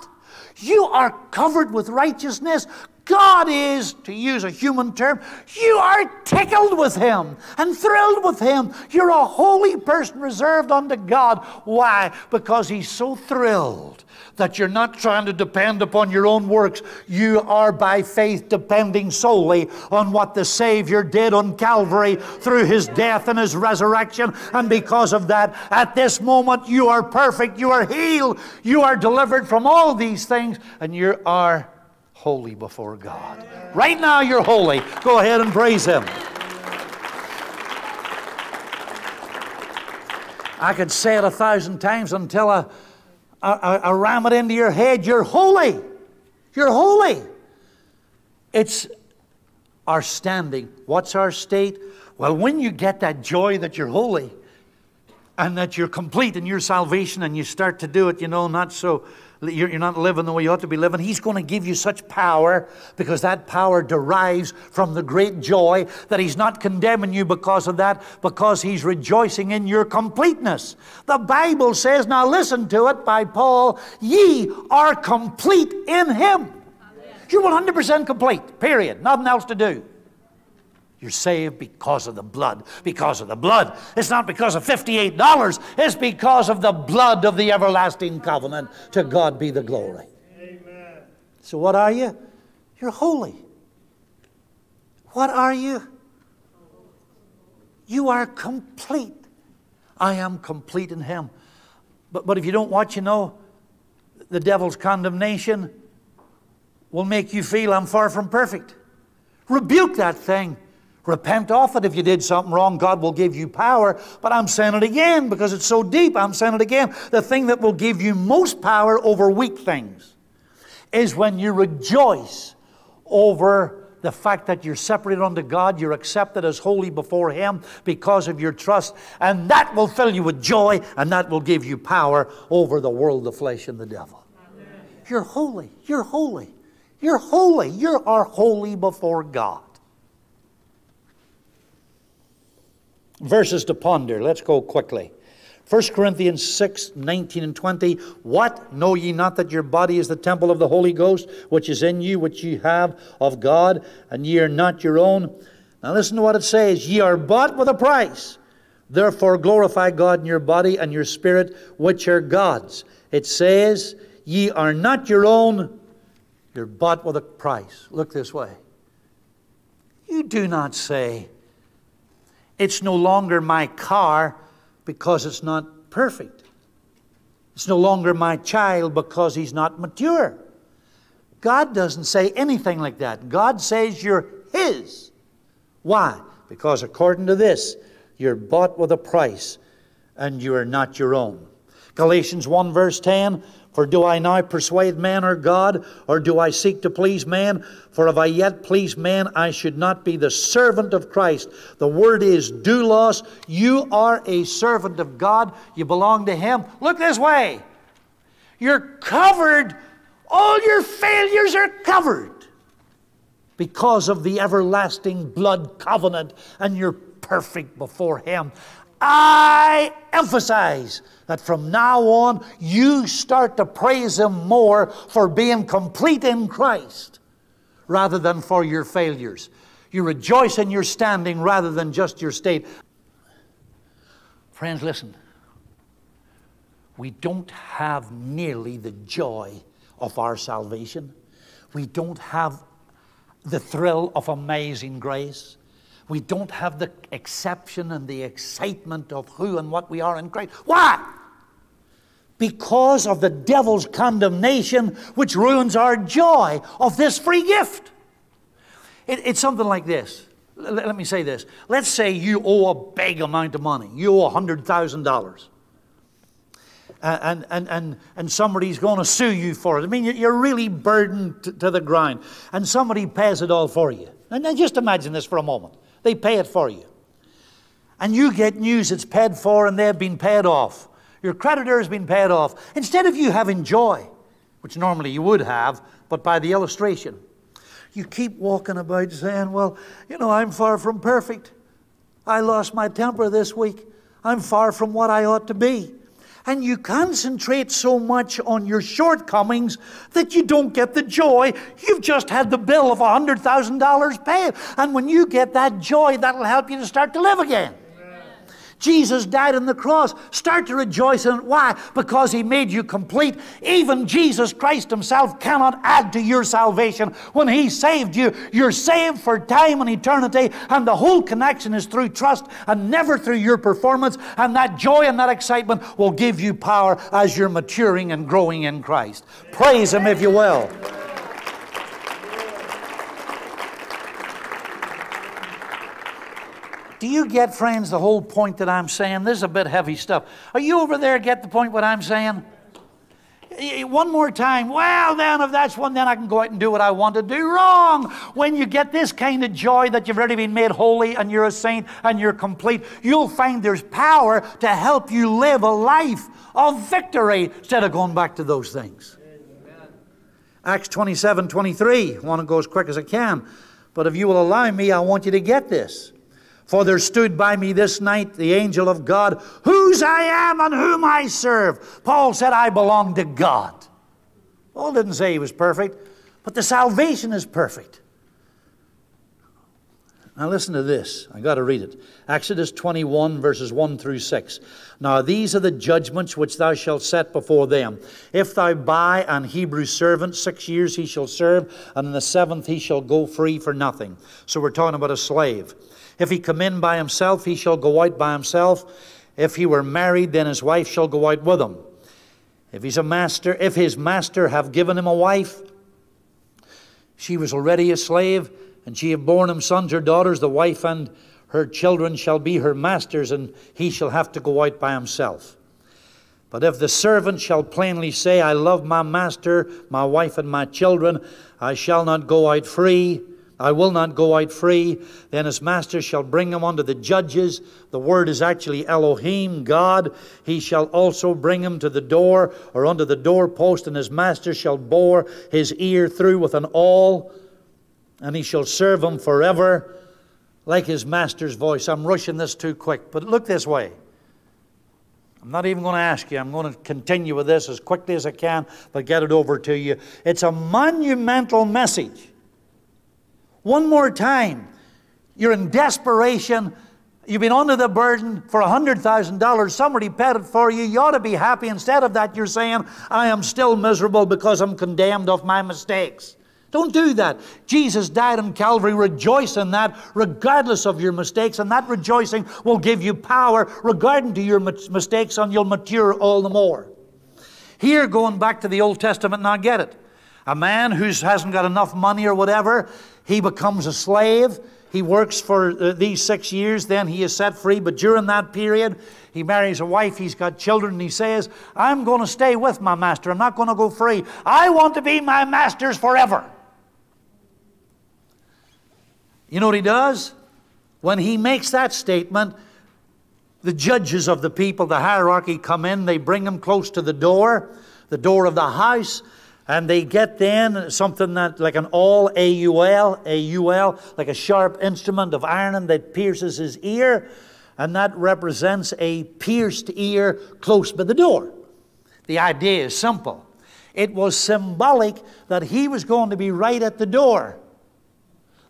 A: You are covered with righteousness. God is, to use a human term, you are tickled with Him and thrilled with Him. You're a holy person reserved unto God. Why? Because He's so thrilled that you're not trying to depend upon your own works. You are by faith depending solely on what the Savior did on Calvary through His death and His resurrection. And because of that, at this moment, you are perfect, you are healed, you are delivered from all these things, and you are holy before God. Right now, you're holy. Go ahead and praise Him. I could say it a thousand times until I, I, I ram it into your head. You're holy. You're holy. It's our standing. What's our state? Well, when you get that joy that you're holy and that you're complete in your salvation and you start to do it, you know, not so you're not living the way you ought to be living. He's going to give you such power because that power derives from the great joy that He's not condemning you because of that, because He's rejoicing in your completeness. The Bible says, now listen to it by Paul, ye are complete in Him. You're 100% complete, period. Nothing else to do. You're saved because of the blood. Because of the blood. It's not because of $58. It's because of the blood of the everlasting covenant. To God be the glory. Amen. So, what are you? You're holy. What are you? You are complete. I am complete in Him. But, but if you don't watch, you know, the devil's condemnation will make you feel I'm far from perfect. Rebuke that thing Repent of it if you did something wrong. God will give you power. But I'm saying it again because it's so deep. I'm saying it again. The thing that will give you most power over weak things is when you rejoice over the fact that you're separated unto God, you're accepted as holy before Him because of your trust, and that will fill you with joy, and that will give you power over the world, the flesh, and the devil. Amen. You're holy. You're holy. You're holy. You are holy before God. Verses to ponder. Let's go quickly. 1 Corinthians 6, 19 and 20. What? Know ye not that your body is the temple of the Holy Ghost, which is in you, which ye have of God, and ye are not your own? Now listen to what it says. Ye are bought with a price. Therefore glorify God in your body and your spirit, which are God's. It says, Ye are not your own, you're bought with a price. Look this way. You do not say, it's no longer my car because it's not perfect. It's no longer my child because he's not mature. God doesn't say anything like that. God says you're His. Why? Because according to this, you're bought with a price and you are not your own. Galatians 1 verse 10 for do I now persuade man or God, or do I seek to please man? For if I yet please man, I should not be the servant of Christ. The word is doulos. You are a servant of God. You belong to Him. Look this way. You're covered. All your failures are covered because of the everlasting blood covenant, and you're perfect before Him. I emphasize that from now on you start to praise Him more for being complete in Christ rather than for your failures. You rejoice in your standing rather than just your state. Friends, listen. We don't have nearly the joy of our salvation. We don't have the thrill of amazing grace. We don't have the exception and the excitement of who and what we are in Christ. Why? Because of the devil's condemnation, which ruins our joy of this free gift. It, it's something like this. let me say this. Let's say you owe a big amount of money. You owe $100,000. And, and, and, and somebody's going to sue you for it. I mean, you're really burdened to, to the ground. And somebody pays it all for you. And just imagine this for a moment. They pay it for you. And you get news it's paid for and they've been paid off. Your creditor has been paid off. Instead of you having joy, which normally you would have, but by the illustration, you keep walking about saying, Well, you know, I'm far from perfect. I lost my temper this week. I'm far from what I ought to be. And you concentrate so much on your shortcomings that you don't get the joy. You've just had the bill of $100,000 paid. And when you get that joy, that'll help you to start to live again. Jesus died on the cross. Start to rejoice in it. Why? Because He made you complete. Even Jesus Christ Himself cannot add to your salvation. When He saved you, you're saved for time and eternity, and the whole connection is through trust and never through your performance. And that joy and that excitement will give you power as you're maturing and growing in Christ. Praise Him if you will. Do you get, friends, the whole point that I'm saying? This is a bit heavy stuff. Are you over there get the point what I'm saying? One more time. Well, then, if that's one, then I can go out and do what I want to do. Wrong. When you get this kind of joy that you've already been made holy and you're a saint and you're complete, you'll find there's power to help you live a life of victory instead of going back to those things. Amen. Acts 27 23. I want to go as quick as I can. But if you will allow me, I want you to get this. For there stood by me this night the angel of God, whose I am and whom I serve. Paul said, I belong to God. Paul didn't say he was perfect, but the salvation is perfect. Now listen to this. I got to read it. Exodus 21, verses 1 through 6. Now these are the judgments which thou shalt set before them. If thou buy an Hebrew servant, six years he shall serve, and in the seventh he shall go free for nothing. So we're talking about a slave. If he come in by himself, he shall go out by himself. If he were married, then his wife shall go out with him. If he's a master, if his master have given him a wife, she was already a slave, and she have borne him sons or daughters, the wife and her children shall be her masters, and he shall have to go out by himself. But if the servant shall plainly say, I love my master, my wife, and my children, I shall not go out free, I will not go out free. Then his master shall bring him unto the judges. The word is actually Elohim, God. He shall also bring him to the door or unto the doorpost, and his master shall bore his ear through with an awl, and he shall serve him forever like his master's voice. I'm rushing this too quick, but look this way. I'm not even going to ask you. I'm going to continue with this as quickly as I can, but get it over to you. It's a monumental message. One more time. You're in desperation. You've been under the burden for $100,000. Somebody paid it for you. You ought to be happy. Instead of that, you're saying, I am still miserable because I'm condemned of my mistakes. Don't do that. Jesus died on Calvary. Rejoice in that, regardless of your mistakes, and that rejoicing will give you power regarding to your mistakes, and you'll mature all the more. Here, going back to the Old Testament, now get it. A man who hasn't got enough money or whatever, he becomes a slave. He works for uh, these six years, then he is set free. But during that period, he marries a wife, he's got children, and he says, I'm going to stay with my master. I'm not going to go free. I want to be my master's forever. You know what he does? When he makes that statement, the judges of the people, the hierarchy come in, they bring him close to the door, the door of the house, and they get then something that like an all AUL, AUL, like a sharp instrument of iron that pierces his ear, and that represents a pierced ear close by the door. The idea is simple. It was symbolic that he was going to be right at the door,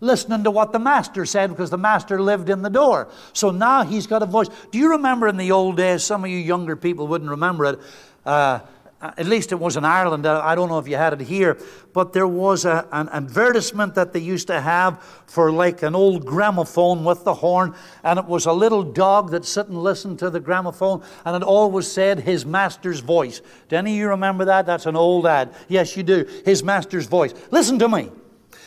A: listening to what the master said because the master lived in the door. So now he's got a voice. Do you remember in the old days, some of you younger people wouldn't remember it, uh, at least it was in Ireland. Uh, I don't know if you had it here, but there was a, an advertisement that they used to have for like an old gramophone with the horn, and it was a little dog that sit and listened to the gramophone, and it always said his master's voice. Do any of you remember that? That's an old ad. Yes, you do. His master's voice. Listen to me.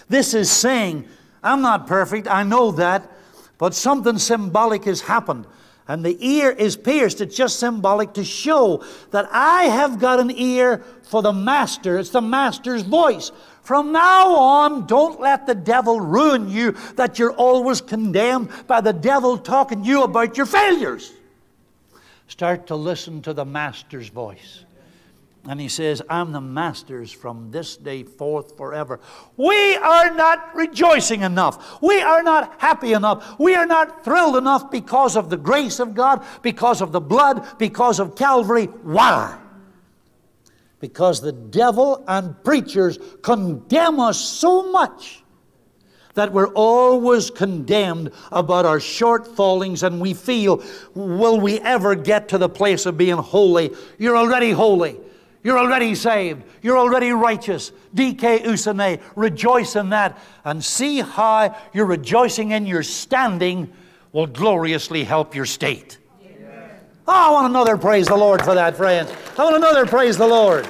A: This is saying I'm not perfect, I know that, but something symbolic has happened. And the ear is pierced. It's just symbolic to show that I have got an ear for the Master. It's the Master's voice. From now on, don't let the devil ruin you that you're always condemned by the devil talking to you about your failures. Start to listen to the Master's voice. And he says, I'm the master's from this day forth forever. We are not rejoicing enough. We are not happy enough. We are not thrilled enough because of the grace of God, because of the blood, because of Calvary. Why? Because the devil and preachers condemn us so much that we're always condemned about our shortfallings and we feel, will we ever get to the place of being holy? You're already holy. You're already saved. You're already righteous. Dikaiosune. Rejoice in that. And see how you're rejoicing in your standing will gloriously help your state. Oh, I want another praise the Lord for that, friends. I want another praise the Lord.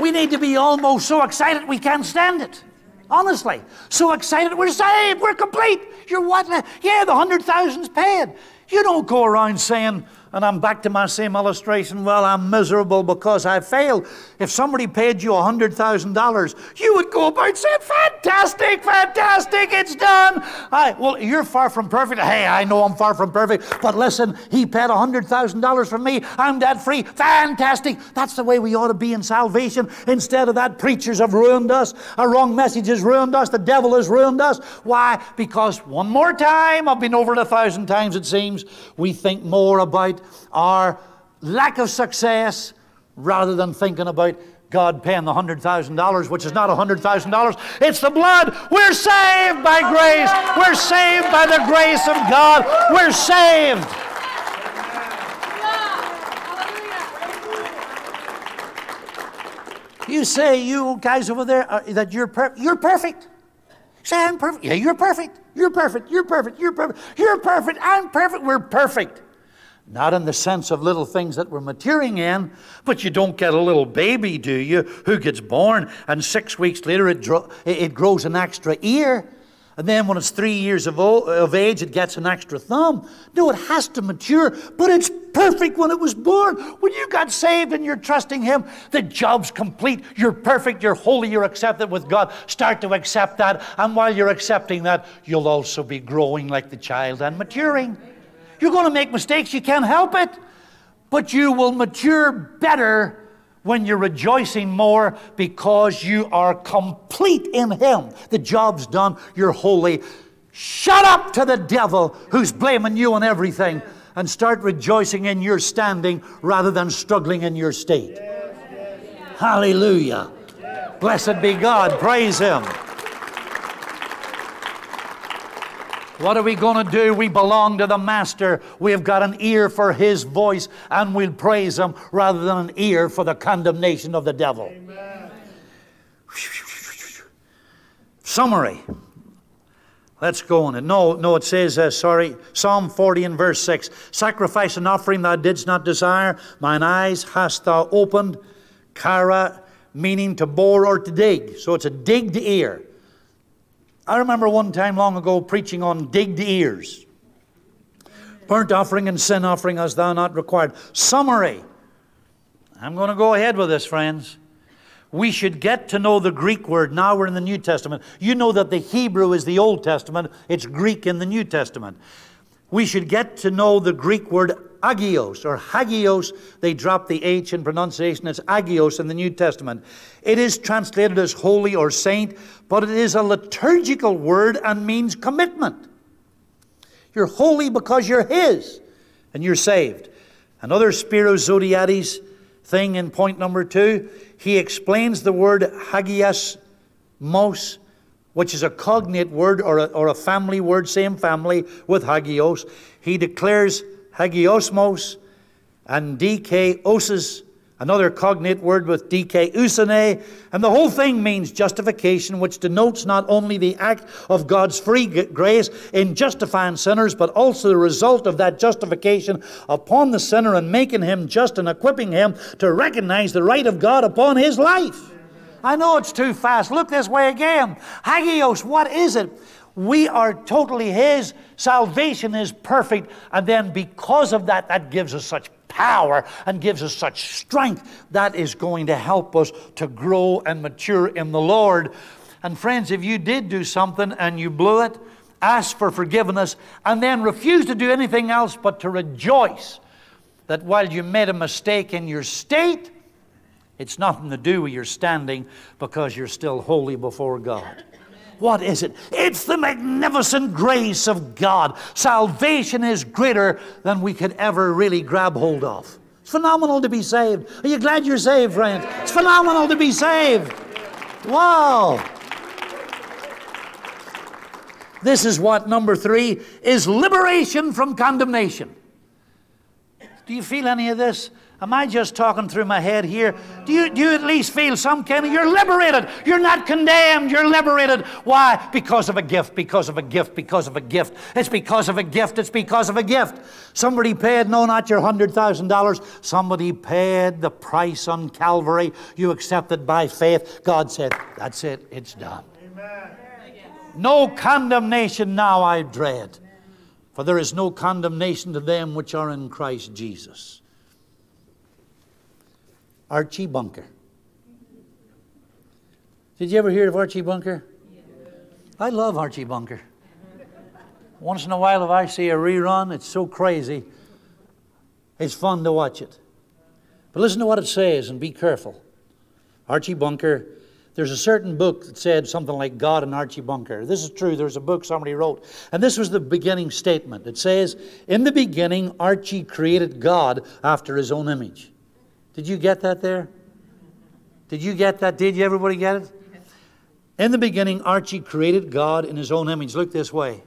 A: We need to be almost so excited we can't stand it. Honestly. So excited we're saved. We're complete. You're what? Uh, yeah, the hundred thousand's paid. You don't go around saying, and I'm back to my same illustration. Well, I'm miserable because I failed. If somebody paid you $100,000, you would go about saying, Fantastic, fantastic, it's done. I, well, you're far from perfect. Hey, I know I'm far from perfect, but listen, he paid $100,000 for me. I'm debt free. Fantastic. That's the way we ought to be in salvation. Instead of that, preachers have ruined us. A wrong message has ruined us. The devil has ruined us. Why? Because one more time, I've been over it a thousand times, it seems, we think more about our lack of success rather than thinking about God paying the $100,000, which is not $100,000. It's the blood. We're saved by grace. We're saved by the grace of God. We're saved. You say, you guys over there, uh, that you're, per- you're perfect. Say, I'm perfect. Yeah, you're perfect. You're perfect. You're perfect. You're perfect. You're perfect. I'm perfect. We're perfect. Not in the sense of little things that we're maturing in, but you don't get a little baby, do you, who gets born and six weeks later it, it grows an extra ear. And then when it's three years of, of age, it gets an extra thumb. No, it has to mature, but it's perfect when it was born. When you got saved and you're trusting Him, the job's complete. You're perfect, you're holy, you're accepted with God. Start to accept that. And while you're accepting that, you'll also be growing like the child and maturing. You're going to make mistakes, you can't help it. But you will mature better when you're rejoicing more because you are complete in Him. The job's done, you're holy. Shut up to the devil who's blaming you on everything and start rejoicing in your standing rather than struggling in your state. Hallelujah. Blessed be God. Praise Him. What are we going to do? We belong to the Master. We've got an ear for His voice, and we'll praise Him rather than an ear for the condemnation of the devil. Amen. Summary. Let's go on. No, no, it says, uh, sorry, Psalm 40 and verse 6 Sacrifice and offering thou didst not desire, mine eyes hast thou opened. Kara, meaning to bore or to dig. So it's a digged ear. I remember one time long ago preaching on digged ears. Burnt offering and sin offering as thou not required. Summary. I'm going to go ahead with this, friends. We should get to know the Greek word. Now we're in the New Testament. You know that the Hebrew is the Old Testament, it's Greek in the New Testament. We should get to know the Greek word agios or hagios. They drop the H in pronunciation. It's agios in the New Testament. It is translated as holy or saint, but it is a liturgical word and means commitment. You're holy because you're His and you're saved. Another Spiro Zodhiates thing in point number two, he explains the word hagios mos, which is a cognate word or a, or a family word, same family with hagios. He declares hagiosmos, and dikaiosis, another cognate word with dikaiosune, and the whole thing means justification, which denotes not only the act of God's free grace in justifying sinners, but also the result of that justification upon the sinner and making him just and equipping him to recognize the right of God upon his life. I know it's too fast. Look this way again. Hagios, what is it? We are totally His. Salvation is perfect. And then because of that, that gives us such power and gives us such strength. That is going to help us to grow and mature in the Lord. And friends, if you did do something and you blew it, ask for forgiveness and then refuse to do anything else but to rejoice that while you made a mistake in your state, it's nothing to do with your standing because you're still holy before God. What is it? It's the magnificent grace of God. Salvation is greater than we could ever really grab hold of. It's phenomenal to be saved. Are you glad you're saved, friends? It's phenomenal to be saved. Wow. This is what number three is liberation from condemnation. Do you feel any of this? Am I just talking through my head here? Do you, do you at least feel some kind of, you're liberated. You're not condemned. You're liberated. Why? Because of a gift, because of a gift, because of a gift. It's because of a gift. It's because of a gift. Somebody paid, no, not your $100,000. Somebody paid the price on Calvary. You accepted by faith. God said, that's it. It's done. Amen. No condemnation now I dread. For there is no condemnation to them which are in Christ Jesus. Archie Bunker. Did you ever hear of Archie Bunker? I love Archie Bunker. Once in a while, if I see a rerun, it's so crazy. It's fun to watch it. But listen to what it says and be careful. Archie Bunker, there's a certain book that said something like God and Archie Bunker. This is true. There's a book somebody wrote. And this was the beginning statement. It says, In the beginning, Archie created God after his own image. Did you get that there? Did you get that? Did you? Everybody get it? In the beginning, Archie created God in his own image. Look this way.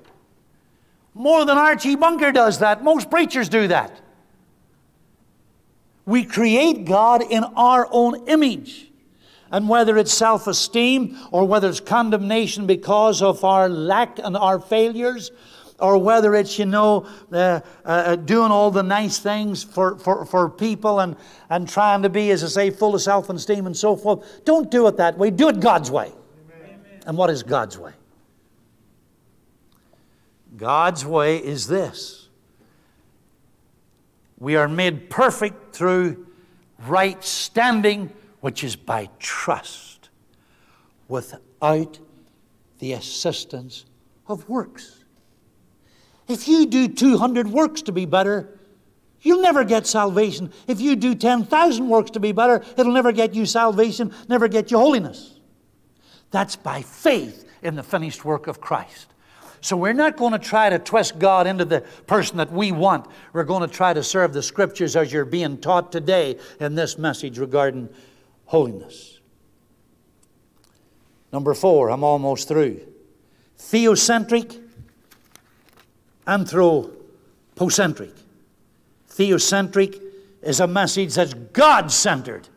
A: More than Archie Bunker does that. Most preachers do that. We create God in our own image. And whether it's self esteem or whether it's condemnation because of our lack and our failures or whether it's, you know, uh, uh, uh, doing all the nice things for, for, for people and, and trying to be, as I say, full of self esteem and so forth. Don't do it that way. Do it God's way. Amen. And what is God's way? God's way is this we are made perfect through right standing, which is by trust, without the assistance of works. If you do 200 works to be better, you'll never get salvation. If you do 10,000 works to be better, it'll never get you salvation, never get you holiness. That's by faith in the finished work of Christ. So we're not going to try to twist God into the person that we want. We're going to try to serve the scriptures as you're being taught today in this message regarding holiness. Number four, I'm almost through. Theocentric anthropocentric. Theocentric is a message that's God centered.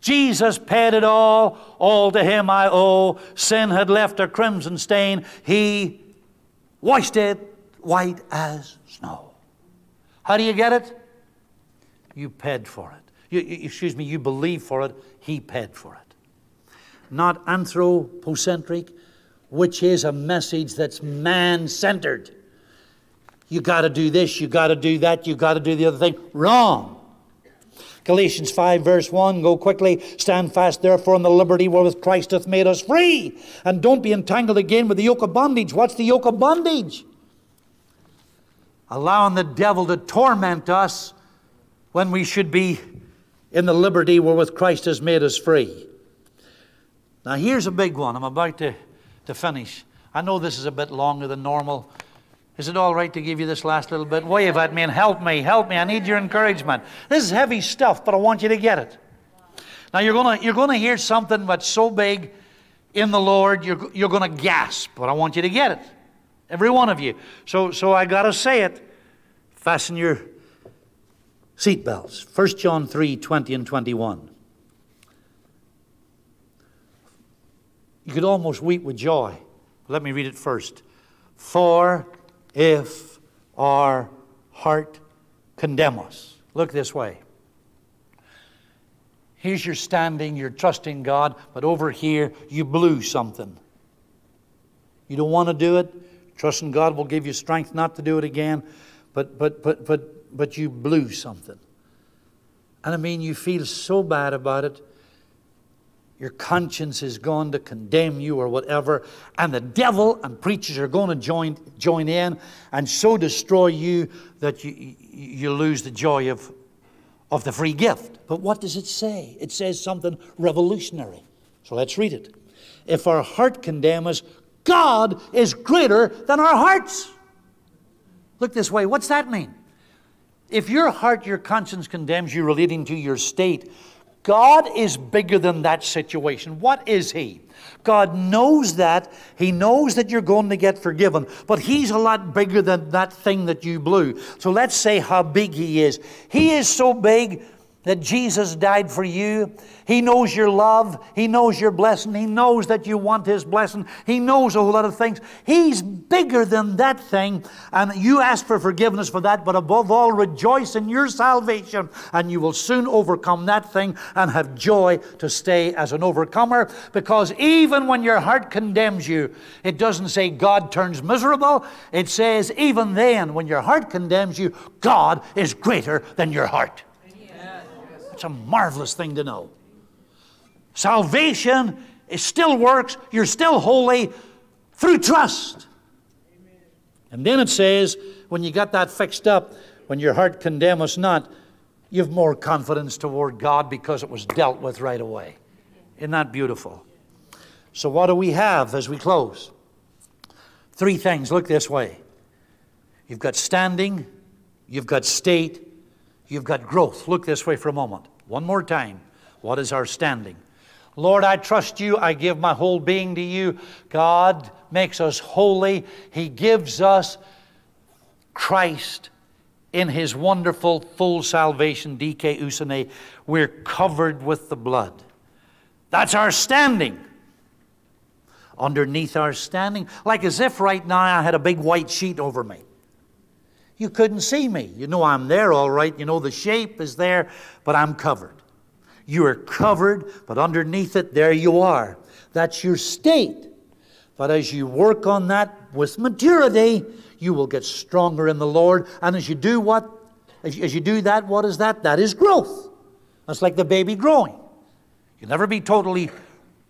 A: Jesus paid it all, all to him I owe. Sin had left a crimson stain. He washed it white as snow. How do you get it? You paid for it. You, you, excuse me, you believe for it. He paid for it. Not anthropocentric, which is a message that's man centered. You got to do this, you got to do that, you got to do the other thing. Wrong. Galatians 5, verse 1, go quickly. Stand fast, therefore, in the liberty wherewith Christ hath made us free. And don't be entangled again with the yoke of bondage. What's the yoke of bondage? Allowing the devil to torment us when we should be in the liberty wherewith Christ has made us free. Now, here's a big one. I'm about to, to finish. I know this is a bit longer than normal. Is it all right to give you this last little bit? Wave at me and help me, help me. I need your encouragement. This is heavy stuff, but I want you to get it. Now, you're going you're gonna hear something that's so big in the Lord, you're, you're going to gasp, but I want you to get it. Every one of you. So, so I got to say it. Fasten your seatbelts. 1 John 3 20 and 21. You could almost weep with joy. Let me read it first. For if our heart condemn us. Look this way. Here's your standing, you're trusting God, but over here you blew something. You don't want to do it. Trusting God will give you strength not to do it again, but but but but but you blew something. And I mean you feel so bad about it. Your conscience is going to condemn you or whatever, and the devil and preachers are going to join join in and so destroy you that you you lose the joy of of the free gift. But what does it say? It says something revolutionary. So let's read it. If our heart condemn us, God is greater than our hearts. Look this way. What's that mean? If your heart, your conscience condemns you relating to your state, God is bigger than that situation. What is He? God knows that. He knows that you're going to get forgiven, but He's a lot bigger than that thing that you blew. So let's say how big He is. He is so big that Jesus died for you. He knows your love. He knows your blessing. He knows that you want His blessing. He knows a whole lot of things. He's bigger than that thing. And you ask for forgiveness for that, but above all, rejoice in your salvation, and you will soon overcome that thing and have joy to stay as an overcomer. Because even when your heart condemns you, it doesn't say God turns miserable. It says, even then, when your heart condemns you, God is greater than your heart. It's a marvelous thing to know. Salvation it still works. You're still holy through trust. And then it says, when you got that fixed up, when your heart condemn us not, you've more confidence toward God because it was dealt with right away. Isn't that beautiful? So, what do we have as we close? Three things. Look this way you've got standing, you've got state, you've got growth. Look this way for a moment. One more time. What is our standing? Lord, I trust you. I give my whole being to you. God makes us holy. He gives us Christ in His wonderful full salvation, dikaiosune. We're covered with the blood. That's our standing. Underneath our standing, like as if right now I had a big white sheet over me. You couldn't see me. You know I'm there all right. You know the shape is there, but I'm covered. You are covered, but underneath it, there you are. That's your state. But as you work on that with maturity, you will get stronger in the Lord. And as you do what? As you do that, what is that? That is growth. That's like the baby growing. You'll never be totally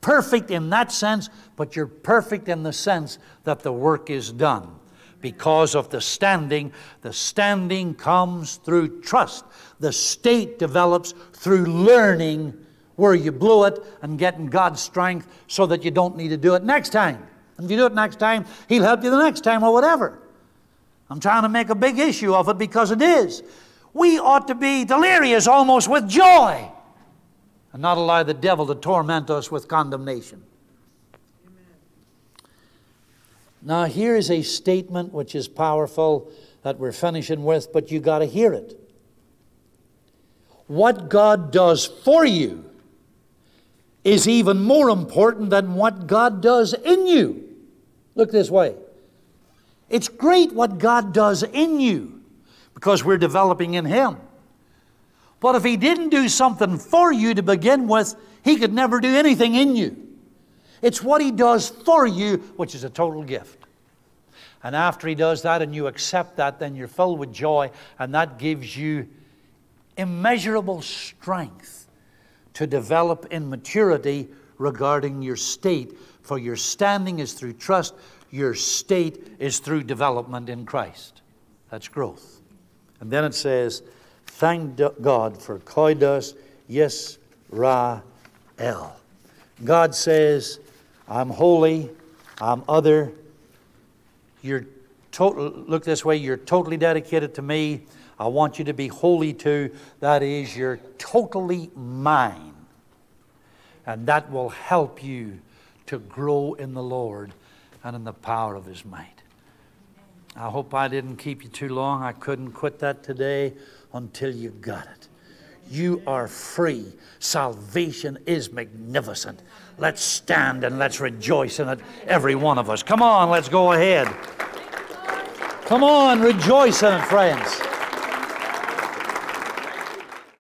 A: perfect in that sense, but you're perfect in the sense that the work is done because of the standing. The standing comes through trust. The state develops through learning where you blew it and getting God's strength so that you don't need to do it next time. And if you do it next time, He'll help you the next time or whatever. I'm trying to make a big issue of it because it is. We ought to be delirious almost with joy and not allow the devil to torment us with condemnation. Now, here is a statement which is powerful that we're finishing with, but you got to hear it. What God does for you is even more important than what God does in you. Look this way. It's great what God does in you because we're developing in Him. But if He didn't do something for you to begin with, He could never do anything in you. It's what He does for you, which is a total gift. And after He does that and you accept that, then you're filled with joy, and that gives you immeasurable strength to develop in maturity regarding your state. For your standing is through trust, your state is through development in Christ. That's growth. And then it says, Thank God for Koidos Yes Ra El. God says, I'm holy, I'm other. You're total, look this way, you're totally dedicated to me. I want you to be holy too. That is, you're totally mine. And that will help you to grow in the Lord and in the power of His might. I hope I didn't keep you too long. I couldn't quit that today until you got it. You are free. Salvation is magnificent. Let's stand and let's rejoice in it, every one of us. Come on, let's go ahead. Come on, rejoice in it, friends.